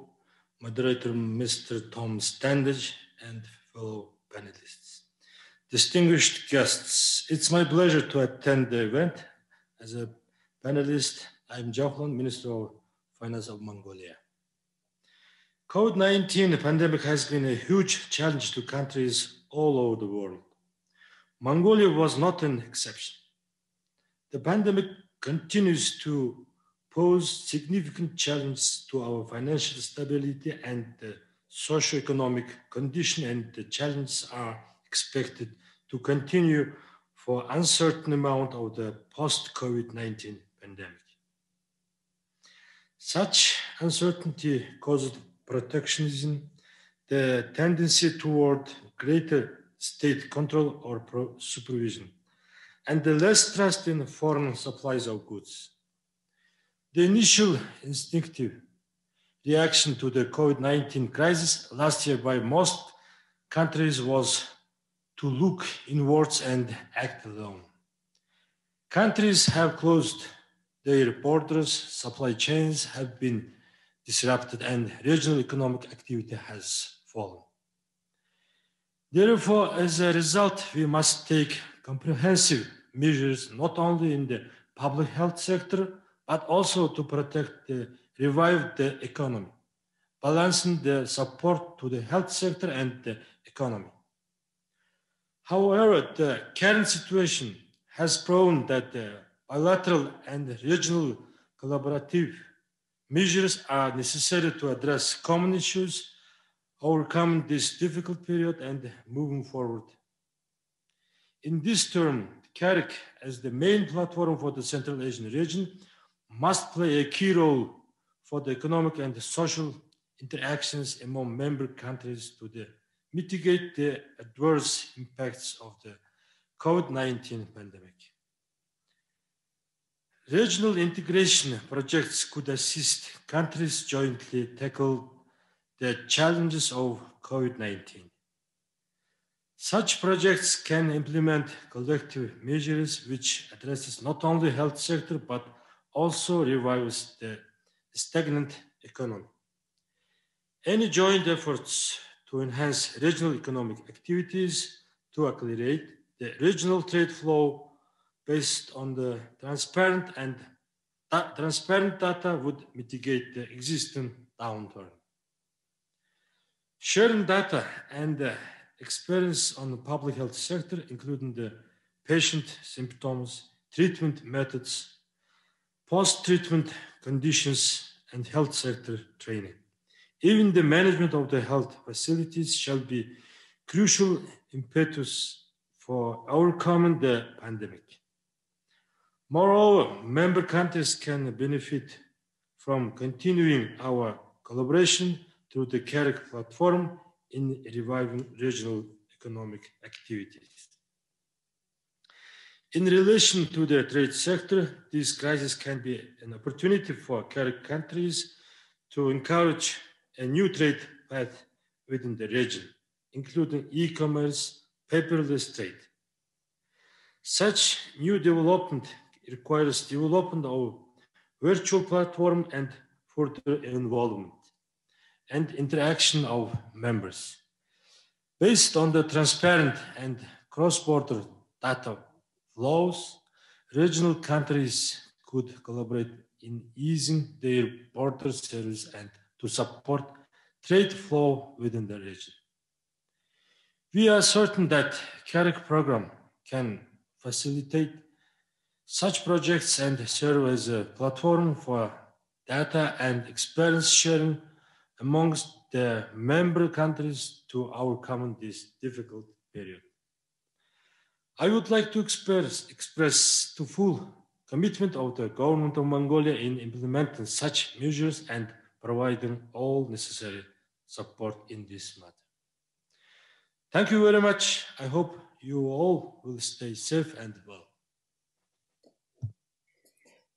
Speaker 14: moderator Mr. Tom Standage, and fellow panelists. Distinguished guests, it's my pleasure to attend the event. As a panelist, I'm Javkhlan, Minister of Finance of Mongolia. COVID-19 pandemic has been a huge challenge to countries all over the world. Mongolia was not an exception the pandemic continues to pose significant challenges to our financial stability and the socioeconomic condition, and the challenges are expected to continue for uncertain amount of the post-COVID-19 pandemic. Such uncertainty caused protectionism, the tendency toward greater state control or supervision and the less trust in foreign supplies of goods. The initial instinctive reaction to the COVID-19 crisis last year by most countries was to look inwards and act alone. Countries have closed their borders, supply chains have been disrupted, and regional economic activity has fallen. Therefore, as a result, we must take comprehensive measures not only in the public health sector, but also to protect the revive the economy, balancing the support to the health sector and the economy. However, the current situation has proven that the bilateral and regional collaborative measures are necessary to address common issues, overcome this difficult period and moving forward. In this term, CAREC, as the main platform for the Central Asian region, must play a key role for the economic and the social interactions among member countries to the, mitigate the adverse impacts of the COVID-19 pandemic. Regional integration projects could assist countries jointly tackle the challenges of COVID-19. Such projects can implement collective measures which addresses not only health sector, but also revives the stagnant economy. Any joint efforts to enhance regional economic activities to accelerate the regional trade flow based on the transparent and transparent data would mitigate the existing downturn. Sharing data and uh, experience on the public health sector, including the patient symptoms, treatment methods, post-treatment conditions, and health sector training. Even the management of the health facilities shall be crucial impetus for overcoming the pandemic. Moreover, member countries can benefit from continuing our collaboration through the CAREC platform in reviving regional economic activities. In relation to the trade sector, this crisis can be an opportunity for CAREC countries to encourage a new trade path within the region, including e-commerce, paperless trade. Such new development requires development of virtual platform and further involvement and interaction of members. Based on the transparent and cross-border data flows, regional countries could collaborate in easing their border service and to support trade flow within the region. We are certain that CAREC program can facilitate such projects and serve as a platform for data and experience sharing amongst the member countries to overcome this difficult period. I would like to express, express to full commitment of the government of Mongolia in implementing such measures and providing all necessary support in this matter. Thank you very much. I hope you all will stay safe and well.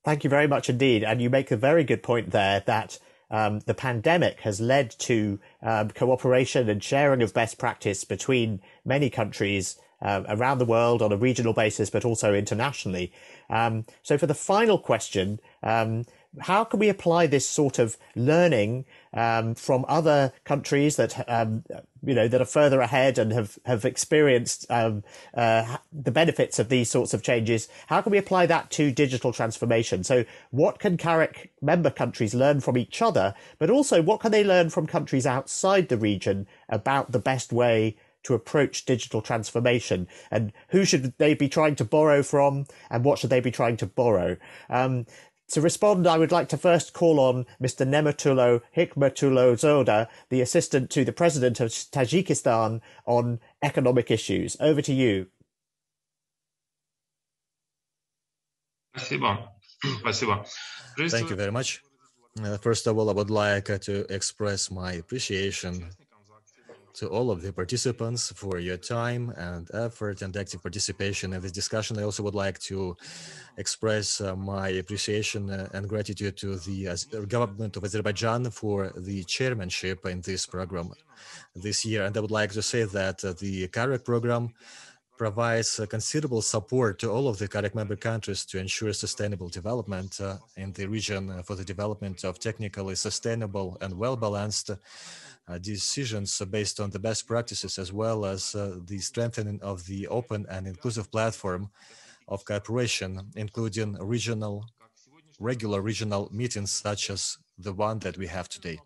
Speaker 3: Thank you very much indeed. And you make a very good point there that um, the pandemic has led to um, cooperation and sharing of best practice between many countries uh, around the world on a regional basis, but also internationally. Um, so for the final question, um, how can we apply this sort of learning um, from other countries that um, you know that are further ahead and have have experienced um, uh, the benefits of these sorts of changes? How can we apply that to digital transformation? So, what can CAREC member countries learn from each other, but also what can they learn from countries outside the region about the best way to approach digital transformation and who should they be trying to borrow from and what should they be trying to borrow um, to respond, I would like to first call on Mr. Nemotulo Hikmatulo Zoda, the assistant to the president of Tajikistan on economic issues. Over to you.
Speaker 9: Thank you very much. Uh, first of all, I would like uh, to express my appreciation to all of the participants for your time and effort and active participation in this discussion. I also would like to express uh, my appreciation uh, and gratitude to the uh, government of Azerbaijan for the chairmanship in this program this year. And I would like to say that uh, the CAREC program provides considerable support to all of the CAREC member countries to ensure sustainable development in the region for the development of technically sustainable and well-balanced decisions based on the best practices as well as uh, the strengthening of the open and inclusive platform of cooperation, including regional, regular regional meetings such as the one that we have today.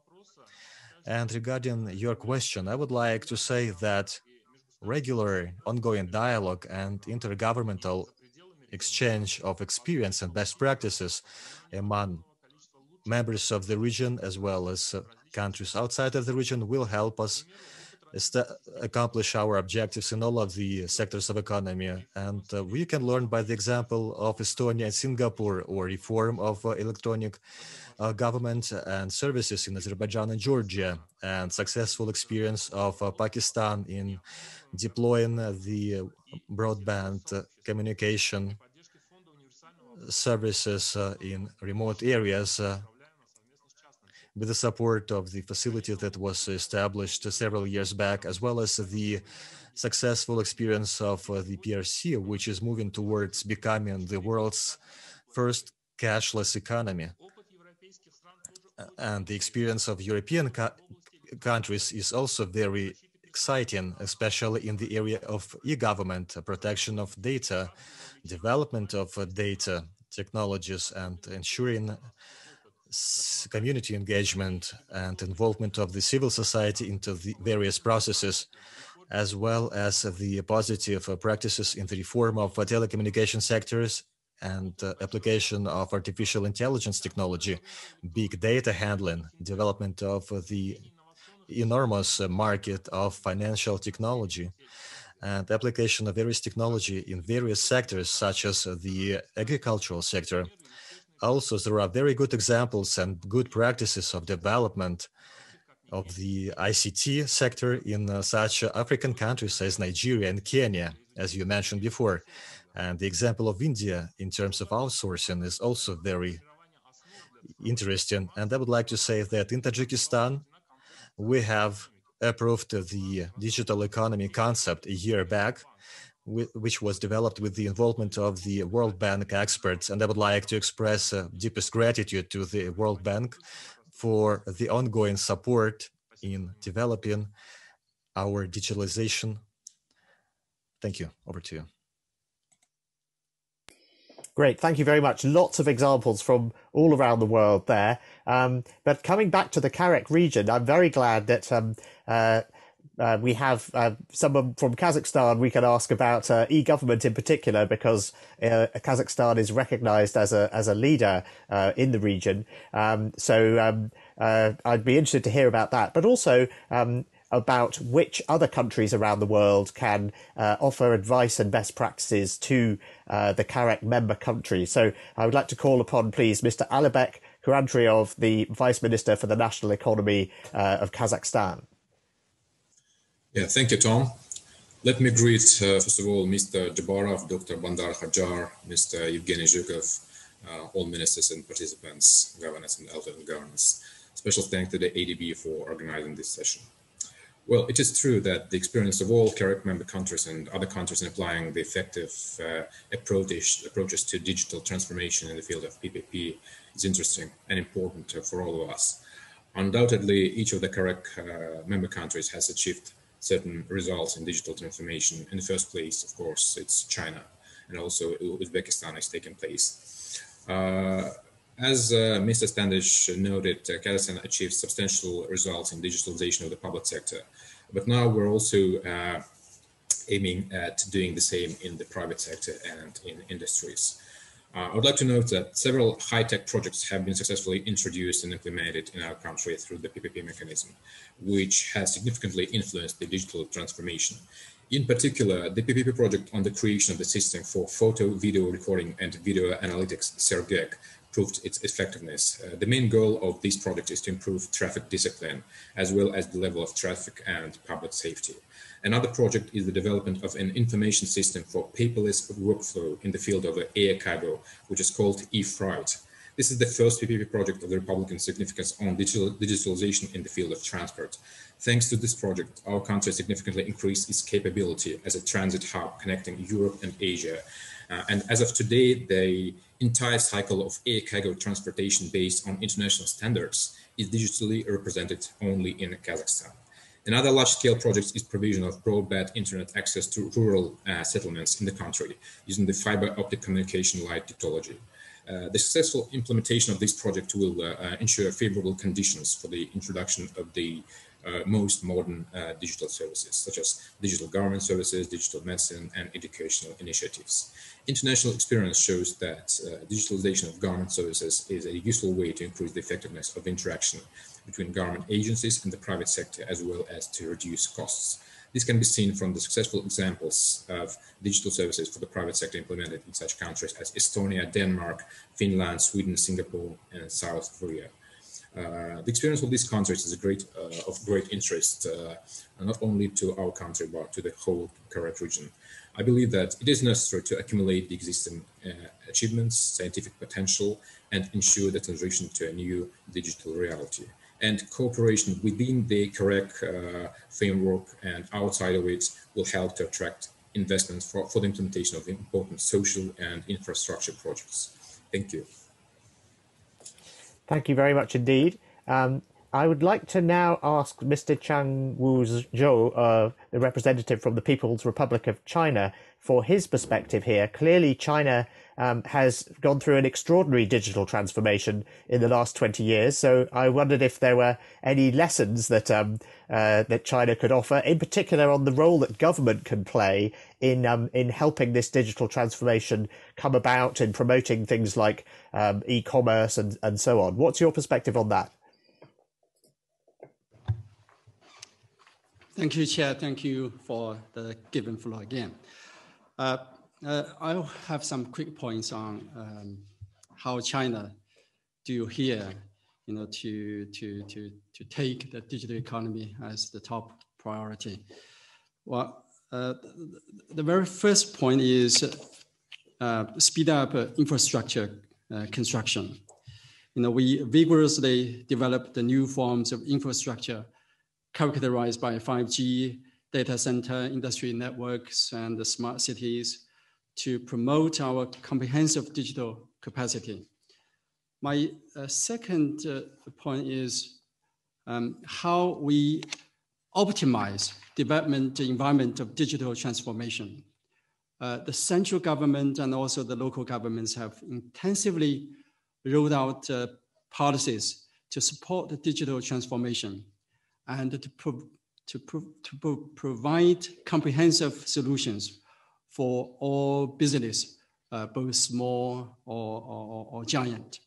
Speaker 9: And regarding your question, I would like to say that regular ongoing dialogue and intergovernmental exchange of experience and best practices among members of the region as well as uh, countries outside of the region will help us accomplish our objectives in all of the sectors of economy. And uh, we can learn by the example of Estonia and Singapore or reform of uh, electronic uh, government and services in Azerbaijan and Georgia and successful experience of uh, Pakistan in deploying the broadband communication services uh, in remote areas uh, with the support of the facility that was established several years back, as well as the successful experience of uh, the PRC, which is moving towards becoming the world's first cashless economy. And the experience of European countries is also very exciting, especially in the area of e-government, protection of data, development of uh, data technologies, and ensuring community engagement and involvement of the civil society into the various processes, as well as the positive uh, practices in the reform of uh, telecommunication sectors and uh, application of artificial intelligence technology, big data handling, development of the enormous market of financial technology, and application of various technology in various sectors, such as the agricultural sector. Also, there are very good examples and good practices of development of the ICT sector in uh, such African countries as Nigeria and Kenya, as you mentioned before. And the example of India in terms of outsourcing is also very interesting. And I would like to say that in Tajikistan, we have approved the digital economy concept a year back, which was developed with the involvement of the World Bank experts. And I would like to express uh, deepest gratitude to the World Bank for the ongoing support in developing our digitalization. Thank you. Over to you.
Speaker 3: Great, thank you very much. Lots of examples from all around the world there. Um, but coming back to the CAREC region, I'm very glad that um, uh, uh, we have uh, someone from Kazakhstan we can ask about uh, e-government in particular because uh, Kazakhstan is recognized as a as a leader uh, in the region. Um, so um, uh, I'd be interested to hear about that, but also um, about which other countries around the world can offer advice and best practices to the CAREC member countries. So I would like to call upon, please, Mr. Alibek Kuantyrov, the Vice Minister for the National Economy of Kazakhstan.
Speaker 15: Yeah, thank you, Tom. Let me greet, uh, first of all, Mr. Jabbarov, Dr. Bandar Hajjar, Mr. Evgeny Zhukov, uh, all ministers and participants, governors and alternate governors. Special thanks to the ADB for organizing this session. Well, it is true that the experience of all CAREC member countries and other countries in applying the effective uh, approach, approaches to digital transformation in the field of PPP is interesting and important for all of us. Undoubtedly, each of the CAREC uh, member countries has achieved certain results in digital transformation. In the first place, of course, it's China, and also Uzbekistan is taking place. Uh, as uh, Mr. Standage noted, uh, Kazakhstan achieved substantial results in digitalization of the public sector. But now we're also uh, aiming at doing the same in the private sector and in industries. Uh, I would like to note that several high-tech projects have been successfully introduced and implemented in our country through the PPP mechanism, which has significantly influenced the digital transformation. In particular, the PPP project on the creation of the system for photo, video recording, and video analytics, Sergek, proved its effectiveness. Uh, the main goal of this project is to improve traffic discipline, as well as the level of traffic and public safety. Another project is the development of an information system for paperless workflow in the field of air cargo, which is called e-freight. This is the first PPP project of the Republican significance on digital, digitalization in the field of transport. Thanks to this project, our country significantly increased its capability as a transit hub connecting Europe and Asia. Uh, and as of today, the entire cycle of air cargo transportation based on international standards is digitally represented only in Kazakhstan. Another large-scale project is provision of broadband internet access to rural uh, settlements in the country using the fiber optic communication light technology. Uh, the successful implementation of this project will uh, uh ensure favorable conditions for the introduction of the uh, most modern uh, digital services, such as digital government services, digital medicine, and educational initiatives. International experience shows that digitalization of government services is a useful way to increase the effectiveness of interaction between government agencies and the private sector, as well as to reduce costs. This can be seen from the successful examples of digital services for the private sector implemented in such countries as Estonia, Denmark, Finland, Sweden, Singapore, and South Korea. Uh, the experience of these countries is great, uh, of great interest, uh, not only to our country, but to the whole CAREC region. I believe that it is necessary to accumulate the existing uh, achievements, scientific potential, and ensure the transition to a new digital reality. And cooperation within the CAREC uh, framework and outside of it will help to attract investments for, for the implementation of important social and infrastructure projects. Thank you.
Speaker 3: Thank you very much indeed. Um, I would like to now ask Mr. Chang Wu Zhou, uh, the representative from the People's Republic of China, for his perspective here. Clearly, China um, has gone through an extraordinary digital transformation in the last 20 years. So I wondered if there were any lessons that um, uh, that China could offer, in particular on the role that government can play in um, in helping this digital transformation come about in promoting things like um, e-commerce and, and so on. What's your perspective on that?
Speaker 11: Thank you, Chair. Thank you for the given floor again. Uh, uh, I'll have some quick points on um, how China do here, you know, to, to, to, to take the digital economy as the top priority. Well, uh, the, very first point is uh, speed up infrastructure uh, construction. You know, we vigorously develop the new forms of infrastructure characterized by 5G, data center, industry networks, and the smart cities to promote our comprehensive digital capacity. My uh, second uh, point is um, how we optimize development environment of digital transformation. Uh, the central government and also the local governments have intensively rolled out uh, policies to support the digital transformation and to, pro to, pro to pro provide comprehensive solutions for all business, uh, both small or, or, or, giant.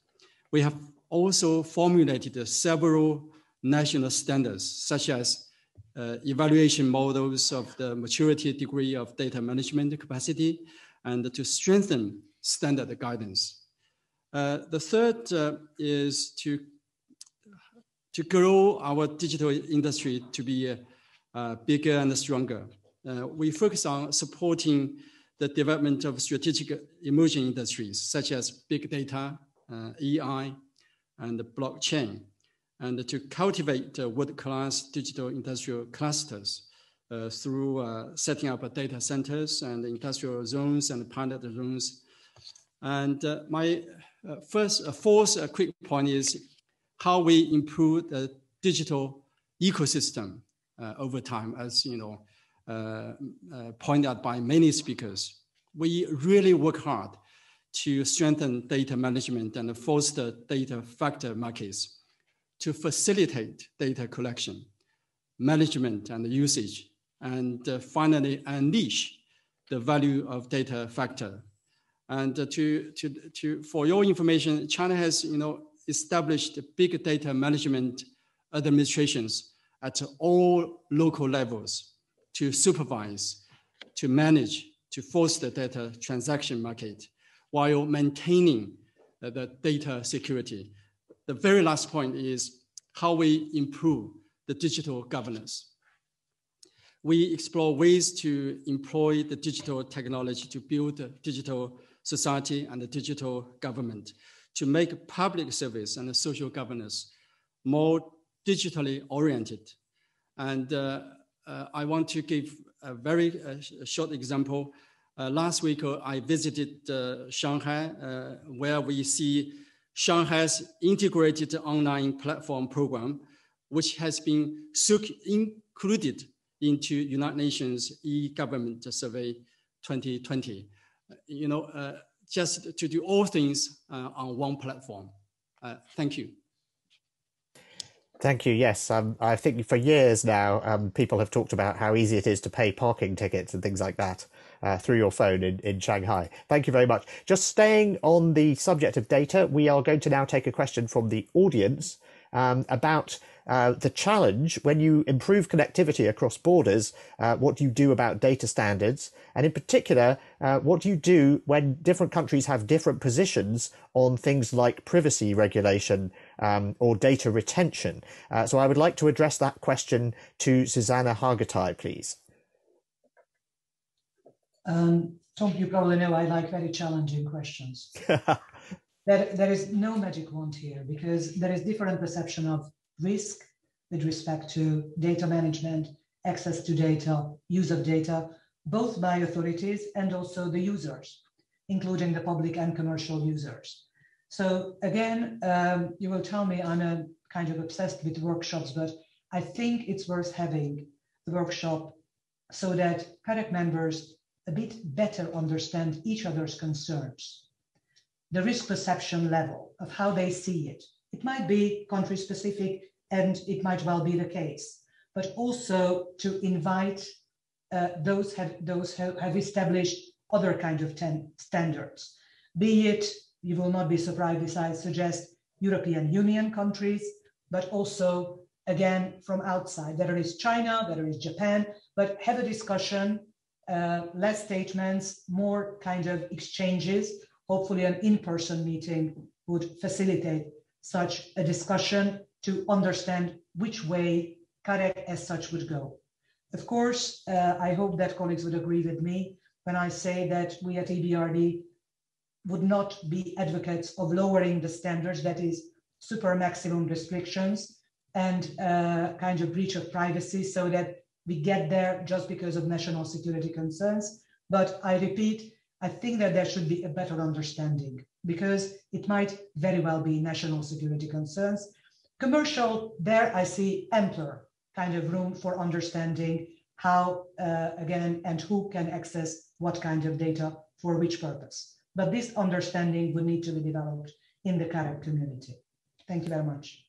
Speaker 11: We have also formulated several national standards, such as uh, evaluation models of the maturity degree of data management capacity and to strengthen standard guidance. Uh, the third uh, is to to grow our digital industry to be uh, bigger and stronger. Uh, we focus on supporting the development of strategic emerging industries such as big data, uh, AI, and blockchain, and to cultivate world-class digital industrial clusters uh, through uh, setting up data centers and industrial zones and pilot zones. And uh, my first, fourth quick point is how we improve the digital ecosystem uh, over time, as you know, uh, uh, pointed out by many speakers. We really work hard to strengthen data management and foster data factor markets to facilitate data collection, management, and usage, and uh, finally unleash the value of data factor. And uh, to, to, to, for your information, China has, you know, established big data management administrations at all local levels to supervise, to manage, to foster data transaction market while maintaining the data security. The very last point is how we improve the digital governance. We explore ways to employ the digital technology to build a digital society and a digital government to make public service and social governance more digitally oriented. And uh, I want to give a very uh, short example. Uh, last week, uh, I visited uh, Shanghai, where we see Shanghai's integrated online platform program, which has been included into United Nations e-government survey 2020. You know, just to do all things uh, on one platform. Uh, thank you.
Speaker 3: Thank you. Yes, um, I think for years now, um, people have talked about how easy it is to pay parking tickets and things like that uh, through your phone in, in Shanghai. Thank you very much. Just staying on the subject of data, we are going to now take a question from the audience um, about uh, the challenge when you improve connectivity across borders, uh, what do you do about data standards? And in particular, uh, what do you do when different countries have different positions on things like privacy regulation um, or data retention? Uh, so I would like to address that question to Zsuzsanna Hargitai, please.
Speaker 12: Um, Tom, you probably know I like very challenging questions. there, there is no magic wand here because there is different perception of risk with respect to data management, access to data, use of data, both by authorities and also the users, including the public and commercial users. So again, um, you will tell me I'm a kind of obsessed with workshops, but I think it's worth having the workshop so that CAREC members a bit better understand each other's concerns, the risk perception level of how they see it. It might be country specific and it might well be the case, but also to invite uh, those have those have, have established other kind of ten, standards, be it you will not be surprised if I suggest European Union countries, but also again from outside, whether it's China, whether it's Japan, but have a discussion, uh, less statements, more kind of exchanges. Hopefully, an in person meeting would facilitate such a discussion to understand which way CAREC as such would go. Of course, uh, I hope that colleagues would agree with me when I say that we at EBRD would not be advocates of lowering the standards, that is, super maximum restrictions and uh, kind of breach of privacy so that we get there just because of national security concerns. But I repeat, I think that there should be a better understanding because it might very well be national security concerns. Commercial, there I see ampler kind of room for understanding how, uh, again, and who can access what kind of data for which purpose. But this understanding would need to be developed in the CAREC community. Thank you very much.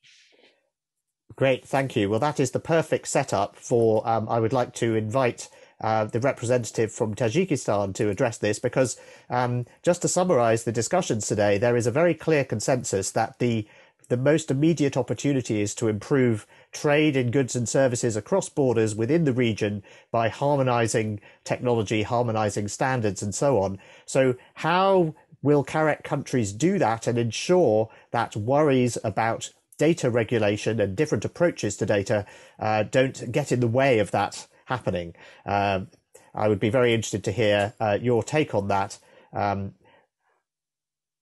Speaker 3: Great, thank you. Well, that is the perfect setup for. Um, I would like to invite uh, the representative from Tajikistan to address this because, um, just to summarize the discussions today, there is a very clear consensus that the the most immediate opportunity is to improve trade in goods and services across borders within the region by harmonizing technology, harmonizing standards, and so on. So, how will CAREC countries do that and ensure that worries about data regulation and different approaches to data uh, don't get in the way of that happening? Um, I would be very interested to hear uh, your take on that. Um,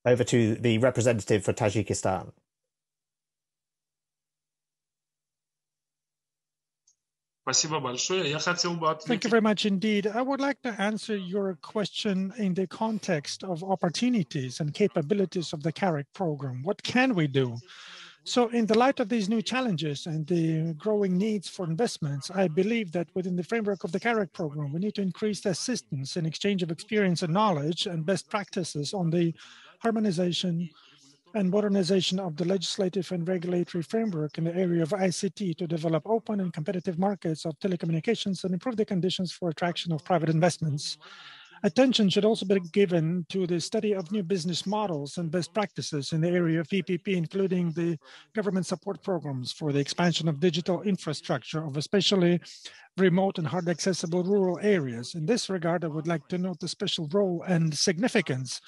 Speaker 3: over to the representative for Tajikistan.
Speaker 16: Thank you very much indeed. I would like to answer your question in the context of opportunities and capabilities of the CAREC program. What can we do? So in the light of these new challenges and the growing needs for investments, I believe that within the framework of the CAREC program, we need to increase the assistance and exchange of experience and knowledge and best practices on the harmonization and modernization of the legislative and regulatory framework in the area of ICT to develop open and competitive markets of telecommunications and improve the conditions for attraction of private investments. Attention should also be given to the study of new business models and best practices in the area of PPP, including the government support programs for the expansion of digital infrastructure of especially remote and hard accessible rural areas. In this regard, I would like to note the special role and significance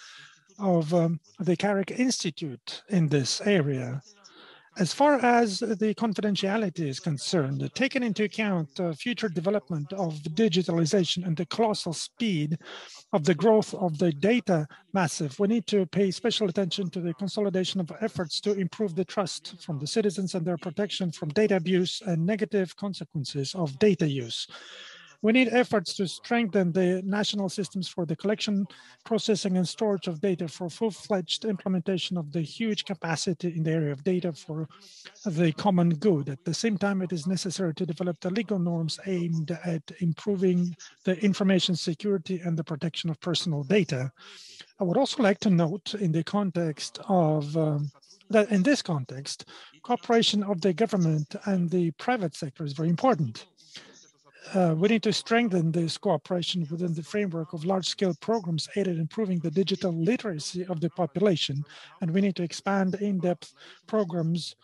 Speaker 16: of um, the CAREC Institute in this area. As far as the confidentiality is concerned, taking into account uh, future development of digitalization and the colossal speed of the growth of the data massive, we need to pay special attention to the consolidation of efforts to improve the trust from the citizens and their protection from data abuse and negative consequences of data use. We need efforts to strengthen the national systems for the collection, processing, and storage of data for full-fledged implementation of the huge capacity in the area of data for the common good. At the same time, it is necessary to develop the legal norms aimed at improving the information security and the protection of personal data. I would also like to note in the context of that in this context, cooperation of the government and the private sector is very important uh, we need to strengthen this cooperation within the framework of large-scale programs aimed at improving the digital literacy of the population. And we need to expand in-depth programs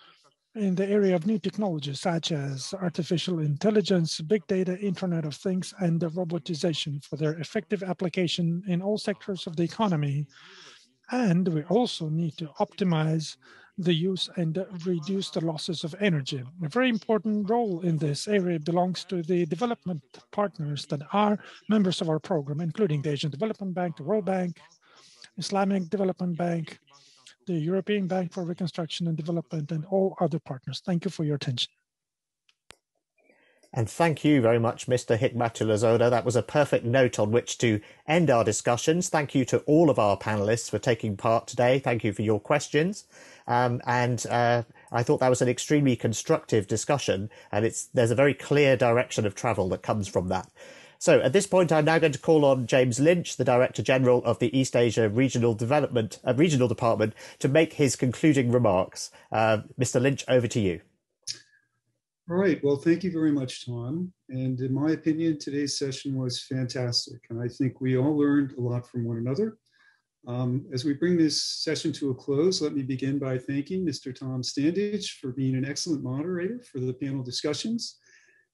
Speaker 16: in the area of new technologies such as artificial intelligence, big data, Internet of Things, and robotization for their effective application in all sectors of the economy. And we also need to optimize the use and reduce the losses of energy. A very important role in this area belongs to the development partners that are members of our program, including the Asian Development Bank, the World Bank, Islamic Development Bank, the European Bank for Reconstruction and Development, and all other partners. Thank you for your attention.
Speaker 3: And thank you very much, Mr. Hikmatullah That was a perfect note on which to end our discussions. Thank you to all of our panelists for taking part today. Thank you for your questions. Um, and uh, I thought that was an extremely constructive discussion, and it's there's a very clear direction of travel that comes from that. So at this point, I'm now going to call on James Lynch, the Director General of the East Asia Regional Development uh, Regional Department, to make his concluding remarks. Uh, Mr. Lynch, over to you.
Speaker 17: All right. Well, thank you very much, Tom. And in my opinion, today's session was fantastic. And I think we all learned a lot from one another. Um, as we bring this session to a close, let me begin by thanking Mr. Tom Standage for being an excellent moderator for the panel discussions.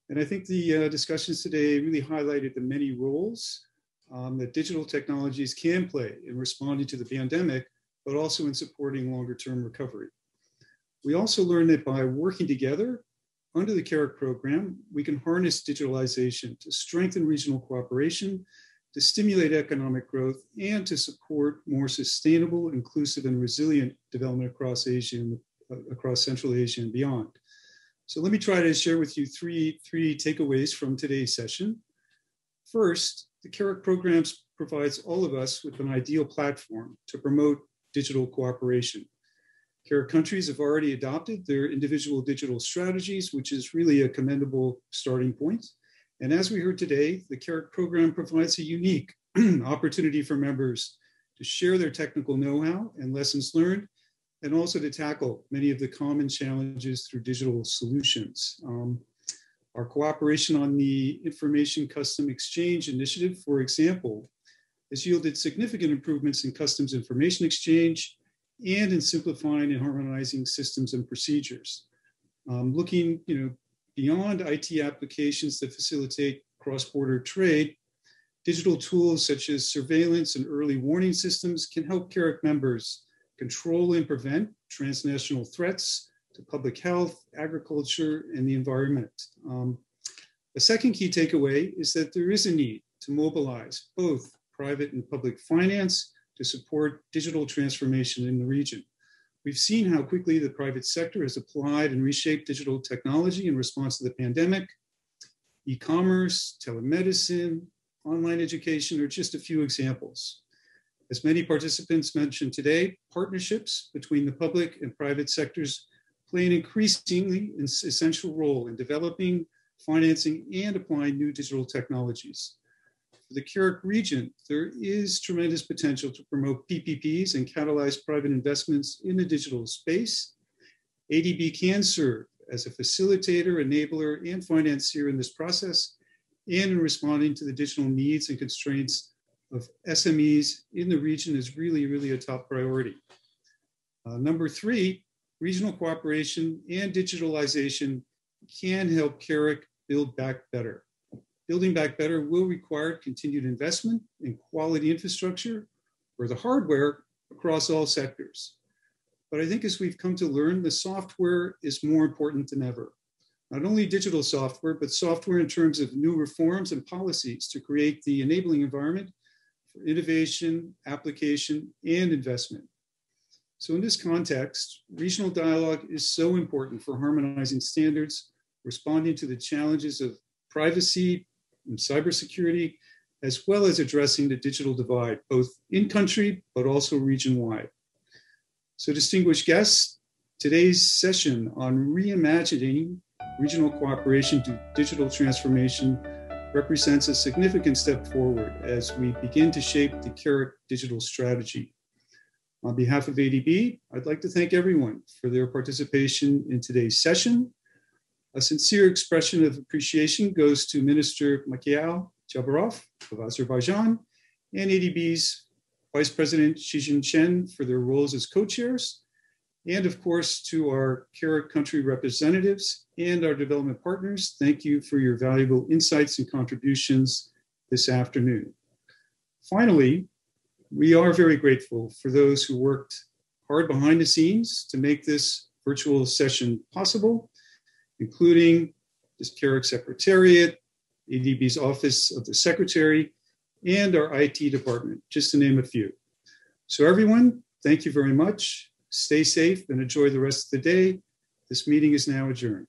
Speaker 17: And I think the uh, discussions today really highlighted the many roles um, that digital technologies can play in responding to the pandemic, but also in supporting longer term recovery. We also learned that by working together, under the CAREC program, we can harness digitalization to strengthen regional cooperation, to stimulate economic growth, and to support more sustainable, inclusive, and resilient development across Asia and uh, across Central Asia and beyond. So let me try to share with you three, three takeaways from today's session. First, the CAREC programs provides all of us with an ideal platform to promote digital cooperation. CAREC countries have already adopted their individual digital strategies, which is really a commendable starting point. And as we heard today, the CAREC program provides a unique opportunity for members to share their technical know-how and lessons learned, and also to tackle many of the common challenges through digital solutions. Um, our cooperation on the Information Custom Exchange Initiative, for example, has yielded significant improvements in customs information exchange and in simplifying and harmonizing systems and procedures. Um, looking you know, beyond IT applications that facilitate cross-border trade, digital tools such as surveillance and early warning systems can help CAREC members control and prevent transnational threats to public health, agriculture, and the environment. Um, the second key takeaway is that there is a need to mobilize both private and public finance to support digital transformation in the region. We've seen how quickly the private sector has applied and reshaped digital technology in response to the pandemic. E-commerce, telemedicine, online education are just a few examples. As many participants mentioned today, partnerships between the public and private sectors play an increasingly essential role in developing, financing, and applying new digital technologies the CAREC region, there is tremendous potential to promote PPPs and catalyze private investments in the digital space. ADB can serve as a facilitator, enabler, and financier in this process and in responding to the digital needs and constraints of SMEs in the region is really, really a top priority. Uh, number three, regional cooperation and digitalization can help CAREC build back better. Building back better will require continued investment in quality infrastructure or the hardware across all sectors. But I think as we've come to learn, the software is more important than ever. Not only digital software, but software in terms of new reforms and policies to create the enabling environment for innovation, application, and investment. So in this context, regional dialogue is so important for harmonizing standards, responding to the challenges of privacy, and cybersecurity, as well as addressing the digital divide, both in country, but also region wide. So, distinguished guests, today's session on reimagining regional cooperation to digital transformation represents a significant step forward as we begin to shape the CAREC digital strategy. On behalf of ADB, I'd like to thank everyone for their participation in today's session a sincere expression of appreciation goes to Minister Mikayil Jabbarov of Azerbaijan and ADB's Vice President Shixin Chen for their roles as co-chairs, and of course to our CAREC country representatives and our development partners. Thank you for your valuable insights and contributions this afternoon. Finally, we are very grateful for those who worked hard behind the scenes to make this virtual session possible including this CAREC Secretariat, ADB's Office of the Secretary, and our IT department, just to name a few. So everyone, thank you very much. Stay safe and enjoy the rest of the day. This meeting is now adjourned.